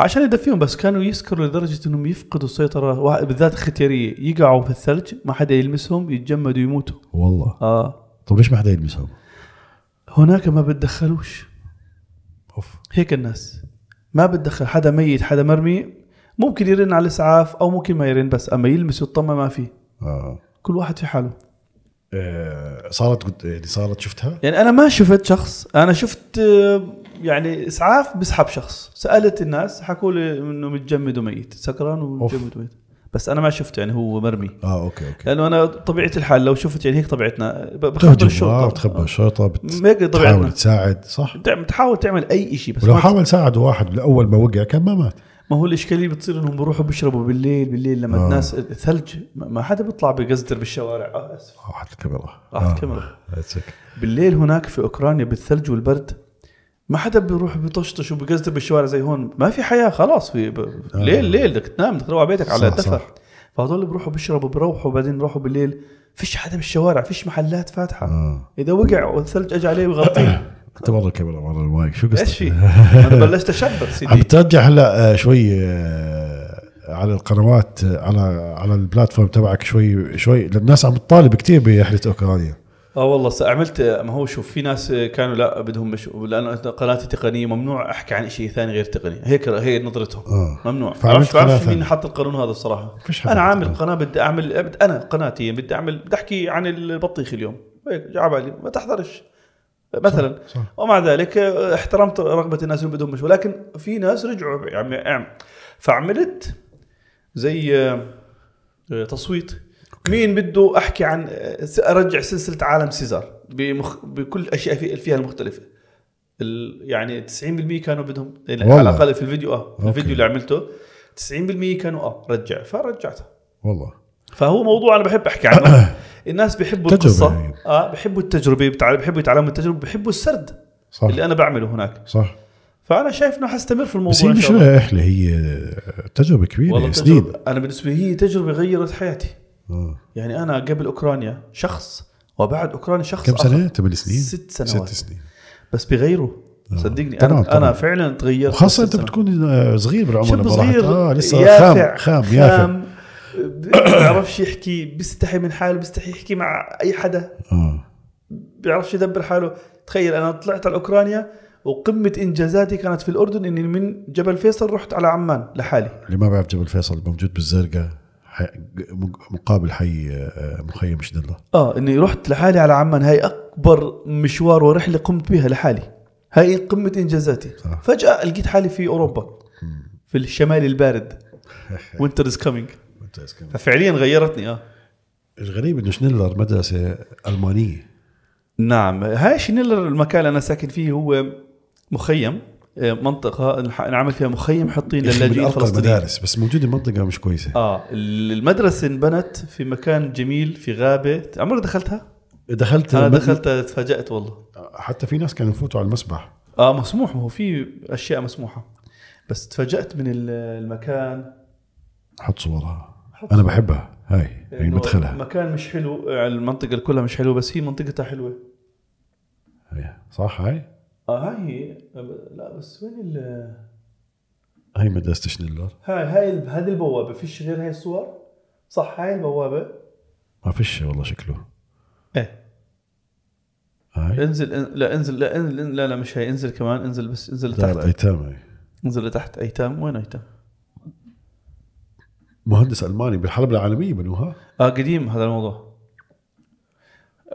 عشان يدفيهم بس كانوا يسكروا لدرجة إنهم يفقدوا السيطره بالذات الختيارية. يقعوا في الثلج ما حدا يلمسهم يتجمدوا يموتوا والله. آه. طب ليش ما حدا يلمسهم؟ هناك ما بتدخلوش. أوف. هيك الناس. ما بتدخل. حدا ميت حدا مرمي. ممكن يرن على الاسعاف أو ممكن ما يرن بس أما يلمس ويطمع ما في. آه. كل واحد في حاله. صارت قد- يعني صارت شفتها؟ يعني أنا ما شفت شخص أنا شفت آه، يعني إسعاف بيسحب شخص. سألت الناس حكوا لي إنه متجمد وميت. سكران ومتجمد وميت. بس أنا ما شفت يعني هو مرمي. آه okay okay. لأنه أنا طبيعة الحال لو شفت يعني هيك طبيعتنا بخبر الشرطة. آه بتخبر الشرطة بتحاول تساعد صح؟ بتحاول تعمل أي شيء بس ولو حاول ساعد واحد لاول ما وقع كان ما مات. ما هو الإشكالية بتصير إنهم بيروحوا بيشربوا بالليل بالليل لما آه. الناس الثلج ما حدا بيطلع بيقزدر بالشوارع. آه آسف. راحت الكاميرا. راحت الكاميرا. that's it. بالليل هناك في أوكرانيا بالثلج والبرد ما حدا بيروح بيطشطش وبيقزدر بالشوارع زي هون. ما في حياة خلاص. في ب... ليل ليل بدك تنام بدك تروح على بيتك على صح. فهذول بيروحوا بيشربوا بيروحوا بعدين بيروحوا بالليل. فيش حدا بالشوارع فيش محلات فاتحة. آه. إذا وقع والثلج أجى عليه بيغطيه أنت مرة الكاميرا مرة المايك شو قصتك؟ إيش في؟ أنا بلشت أشبر عم سيدي بترجع هلا آه، شوي آه، على القنوات آه، على على البلاتفورم تبعك شوي شوي. الناس عم تطالب كثير برحلة أوكرانيا. آه والله عملت ما هو شوف في ناس كانوا لا بدهم مش لأنه قناتي تقنية ممنوع أحكي عن شيء ثاني غير تقني هيك هي نظرتهم. آه. ممنوع. فعملت بعرفش مين. حط القانون هذا الصراحة؟ أنا عامل قناة. قناة بدي أعمل أنا قناتي بدي أعمل بدي أحكي عن البطيخ اليوم. هيك بالي. ما تحضرش. مثلا. صح. ومع ذلك آه، احترمت رغبة الناس اللي بدهم مش ولكن في ناس رجعوا يعني فعملت زي آه، آه، تصويت. مين بده أحكي عن أرجع سلسلة عالم سيزار؟ بمخ... بكل الاشياء في- فيها المختلفة. ال... يعني 90% كانوا بدهم يعني. على الاقل في الفيديو آه okay. الفيديو اللي عملته 90% كانوا آه رجع. فرجعتها. والله. فهو موضوع أنا بحب أحكي عنه. الناس بيحبوا تجربة القصة يعني. آه بيحبوا التجربة بيحبوا يتعلموا التجربة بيحبوا السرد صح اللي أنا بعمله هناك صح فأنا شايف إنه حستمر في الموضوع بس هي مش. رحله هي تجربة كبيرة والله سنين تجربة أنا بالنسبة لي هي تجربة غيرت حياتي آه. يعني أنا قبل أوكرانيا شخص وبعد أوكرانيا شخص كم. سنة؟ ثمان سنين؟ ست سنوات ست سنين بس بيغيروا صدقني طبعاً، أنا طبعاً. أنا فعلا تغيرت وخاصة أنت. بتكون آه، صغير بالعمر شاب صغير. آه لسه يافع خام خام يافع خام بيعرفش يحكي بيستحي من حاله بيستحي يحكي مع أي حدا. آه. بيعرفش يدبر حاله. تخيل أنا طلعت على أوكرانيا وقمة إنجازاتي كانت في الأردن إني من جبل فيصل رحت على عمان لحالي. اللي ما بيعرف جبل فيصل موجود بالزرقاء. مقابل حي آه، مخيم شدله آه إني رحت لحالي على عمان. هاي أكبر مشوار ورحلة قمت بها لحالي. هاي قمة إنجازاتي. صح. فجأة لقيت حالي في أوروبا في الشمال البارد. winter is coming ففعليا غيرتني آه. الغريب إنه شنيلر مدرسة ألمانية. نعم هاي شنيلر المكان اللي أنا ساكن فيه هو مخيم آه، منطقة نعمل فيها مخيم حاطين من للاجئين الفلسطينيين. المدارس بس موجودة منطقة مش كويسة. آه المدرسة انبنت في مكان جميل في غابة. عمرك دخلتها؟ دخلت أنا المد- دخلت تفاجأت والله. حتى في ناس كانوا يفوتوا على المسبح. آه مسموح ما هو في أشياء مسموحة. بس تفاجأت من ال- المكان. حط صورها. أنا بحبها. هاي هي إنه مدخلها. المكان مش حلو المنطقة كلها مش حلوة بس هي منطقتها حلوة. هي. صح هاي؟ آه هاي هي. لا بس وين ال هاي مدرسه شنيلر هاي هاي هذه البوابة. فيش غير هاي الصور؟ صح هاي البوابة. ما فيش والله شكله. إيه. هاي؟ انزل إن- لا انزل لا انزل لا لا مش هي انزل كمان انزل بس انزل لتحت أيتام هاي. انزل لتحت أيتام وين أيتام؟ مهندس ألماني بالحرب العالمية بنوها آه قديم هذا الموضوع.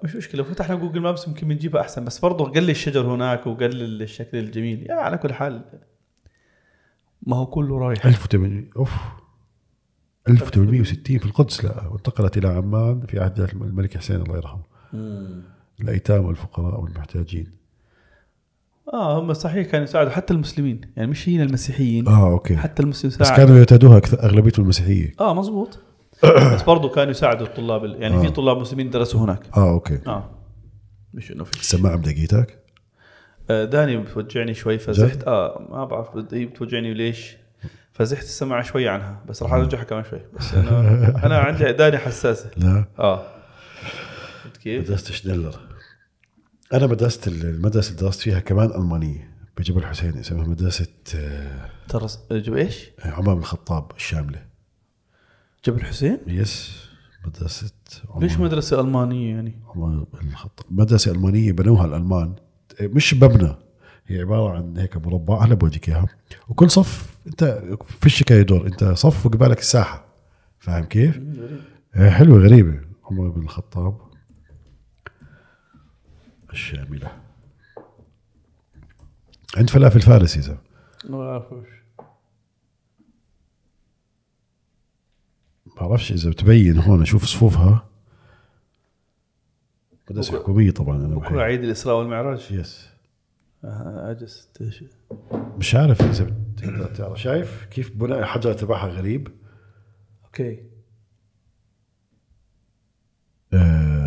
مش مشكلة لو فتحنا جوجل مابس يمكن بنجيبها أحسن بس برضه قل الشجر هناك وقل الشكل الجميل. يا على كل حال. ما هو كله رايح. 1800 أوف. 1860 في القدس لا وانتقلت إلى عمان في عهد الملك حسين الله يرحمه. الأيتام والفقراء والمحتاجين. آه هم صحيح كانوا يساعدوا حتى المسلمين. يعني مش هي المسيحيين آه okay. حتى المسلمين بس كانوا يعتادوها أكثر أغلبيتهم المسيحية. آه مزبوط بس برضه كانوا يساعدوا الطلاب ال- يعني في طلاب مسلمين درسوا هناك. آه okay. آه. مش إنه في السماعه بدقيقتك؟ آه، داني بتوجعني شوي فزحت. آه ما بعرف هي بتوجعني ليش؟ فزحت السماعة شوي عنها بس راح أرجعها كمان شوي. بس أنا أنا عندي داني حساسه لا. آه. كيف؟ مدرسه شنيلر أنا مدرسة المدرسة اللي درست فيها كمان ألمانية بجبل حسين اسمها مدرسة آه، ترس جب إيش؟ عمر بن الخطاب الشاملة جبل حسين؟ يس مدرسة عمر ليش مدرسة ألمانية يعني؟ عمر بن الخطاب مدرسة ألمانية بنوها الألمان مش مبنى هي عبارة عن هيك مربع هلا بورجيك إياها وكل صف أنت فيش كاي دور أنت صف وقبالك الساحة فاهم كيف؟ آه، حلوة غريبة عمر بن الخطاب الشاملة. عند فلافل فارس يا زلمه ما بعرفوش. بعرفش إذا بتبين هون أشوف صفوفها. مدرسه بكرة- حكوميه طبعا أنا بكرة عيد الإسراء والمعراج. yes آه، إيش؟ مش عارف إذا بتقدر تعرف. شايف كيف بناء الحجر تبعها غريب؟ okay. آه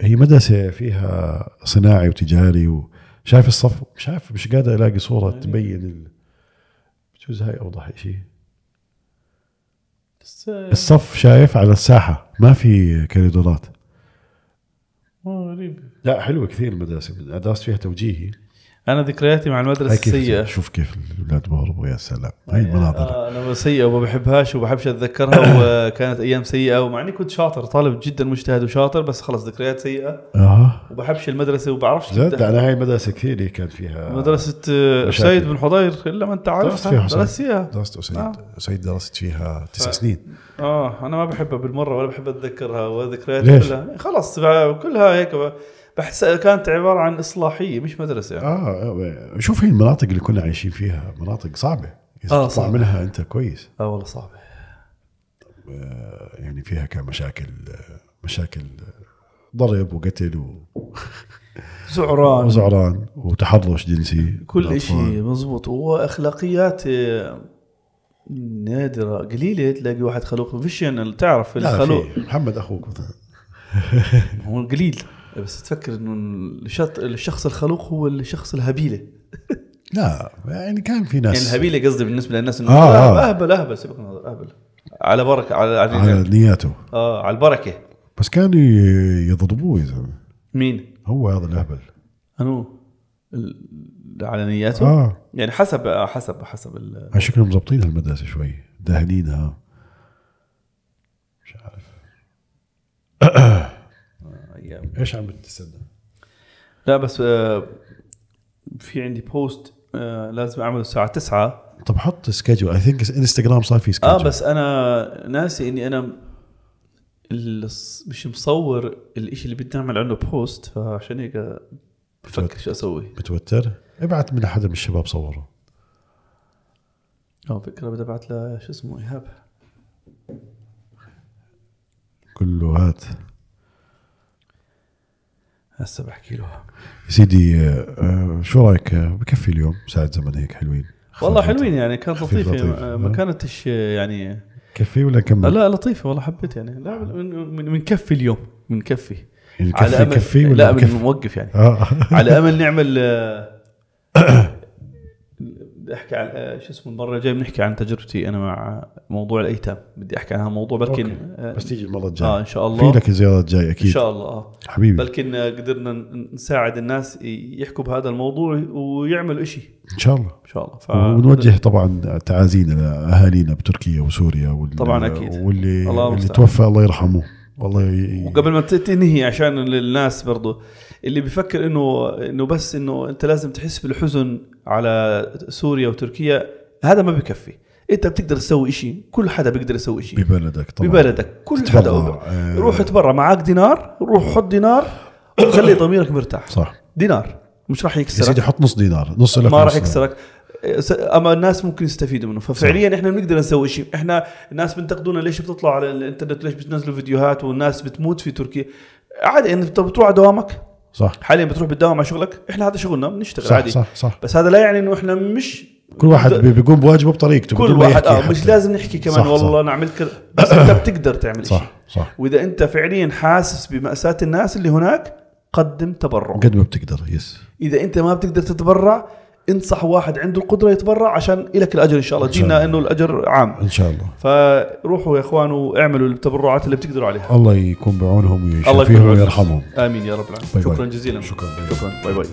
هي مدرسة فيها صناعي وتجاري وشايف الصف مش عارف مش قادر ألاقي صورة تبين ال... بجوز هاي أوضح شيء بس الصف شايف على الساحة ما في كوريدورات آه، غريب. لا حلوة كثير المدرسة درست فيها توجيهي. أنا ذكرياتي مع المدرسة السيئة؟ شوف كيف الأولاد بهربوا يا سلام. هاي المناظر. آه أنا سيئة وما بحبهاش وبحبش أتذكرها وكانت أيام سيئة ومع اني كنت شاطر طالب جدا مجتهد وشاطر بس خلص ذكريات سيئة. آه وبحبش المدرسة وبعرفش زاد أنا هاي المدرسة كثير كان فيها مدرسة آه،. سيد بن حضير إلا ما أنت درست فيها. درست فيها. درست اسيد آه. اسيد درست فيها تسع سنين. آه أنا ما بحبها بالمرة ولا بحب أتذكرها وذكريات ليش؟ كلها. خلص كلها هيك. بحس كانت عبارة عن إصلاحية مش مدرسة. يعني. آه شوف هي المناطق اللي كنا عايشين فيها مناطق صعبة. إذا آه، تطلع صعبة. منها أنت كويس. آه والله صعبة. آه، يعني فيها كان مشاكل آه، مشاكل ضرب وقتل و- زعران. وزعران وتحرش جنسي كل. شيء مزبوط. وأخلاقيات نادرة. قليلة تلاقي واحد خلوق. فيش يعني تعرف الخلوق. محمد أخوك مثلا. هو قليل. بس تفكر إنه الشط- الشخص الخلوق هو الشخص الهبيلة. لا يعني كان في ناس يعني الهبيلة قصدي بالنسبة للناس إنه آه، آه. آه. أهبل أهبل سيبك من هذا أهبل. على بركة على, على, على نياته. آه على البركة. بس كانوا يضربوه يا زلمة. مين؟ هو هذا الاهبل انو على نياته؟ آه. يعني حسب آه، حسب حسب ال- على شكلهم مضبطين المدرسة شوي. داهنينها مش عارف. أيام إيش عم تستنى؟ لا بس آه، في عندي بوست آه، لازم أعمله الساعة 9 طب حط schedule I think انستغرام صار في schedule آه بس أنا ناسي إني أنا مش مصور الإشي اللي بدي اعمل عنه post فعشان هيك بفكر شو أسوي. متوتر ابعت من حدا من الشباب صوره. آه فكرة بدي أبعت له شو اسمه إيهاب. قل له هات. هسه بحكي له. يا سيدي آه، آه، شو رأيك؟ آه، بكفي اليوم ساعة زمن هيك حلوين. والله حلوين يعني كانت لطيفه لطيف. آه، ما آه. كانتش آه، يعني كفي ولا نكمل؟ لا لطيفة والله حبيت يعني. لا من من, من كفي اليوم من كفي. يعني على كفي أمل- كفي ولا لا من؟ موقف يعني. آه. على أمل نعمل آه، بدي أحكي عن آه، شو اسمه المره الجايه بنحكي عن تجربتي أنا مع موضوع الأيتام. بدي أحكي عن هذا الموضوع بلكن أوكي. آه، بس تيجي المرة الجاية. آه إن شاء الله. في لك زيارة جاي إن أكيد شاء الله آه. حبيبي. بلكن آه، قدرنا نساعد الناس يحكوا بهذا الموضوع ويعملوا إشي. إن شاء الله. إن شاء الله. ف... ونوجه طبعا تعازينا لأهالينا بتركيا وسوريا واللي طبعاً أكيد. واللي الله اللي. توفى الله يرحمه. والله ي... وقبل ما تنهي عشان الناس برضو. اللي بيفكر انه إنه بس إنه أنت لازم تحس بالحزن على سوريا وتركيا هذا ما بكفي. أنت بتقدر تسوي إشي كل حدا بيقدر يسوي إشي. ببلدك طبعا. ببلدك كل. حدا. آه. روح اتبرع معك دينار روح حط دينار وخلي ضميرك مرتاح. صح. دينار. مش راح يا يكسرك. سيدي حط نص دينار نص لك ما راح. يكسرك. س- أما الناس ممكن يستفيدوا منه. ففعليا إحنا بنقدر نسوي شيء إحنا الناس بنتقدونا ليش بتطلعوا على الإنترنت ليش بتنزلوا فيديوهات والناس بتموت في تركيا. عادي أنت بتروح على دوامك. صح. حاليا بتروح بتداوم على شغلك؟ إحنا هذا شغلنا بنشتغل صح عادي. صح صح. بس هذا لا يعني إنه إحنا مش كل واحد بي- بيقوم بواجبه بطريقته كل واحد آه مش. لازم نحكي كمان صح، صح. والله أنا عملت كذا. بس أنت بتقدر تعمل شيء صح صح. وإذا أنت فعليا حاسس بمأساة الناس اللي هناك قدم تبرع. قد ما بتقدر yes إذا أنت ما بتقدر تتبرع انصح واحد عنده القدرة يتبرع عشان لك الأجر إن شاء الله. جينا. إنه الأجر عام. إن شاء الله. فروحوا يا اخوان واعملوا التبرعات اللي بتقدروا عليها. الله يكون بعونهم ويشفيهم. ويرحمهم. آمين يا رب العالمين. bye bye. شكرا جزيلا. شكراً. شكرا. bye bye.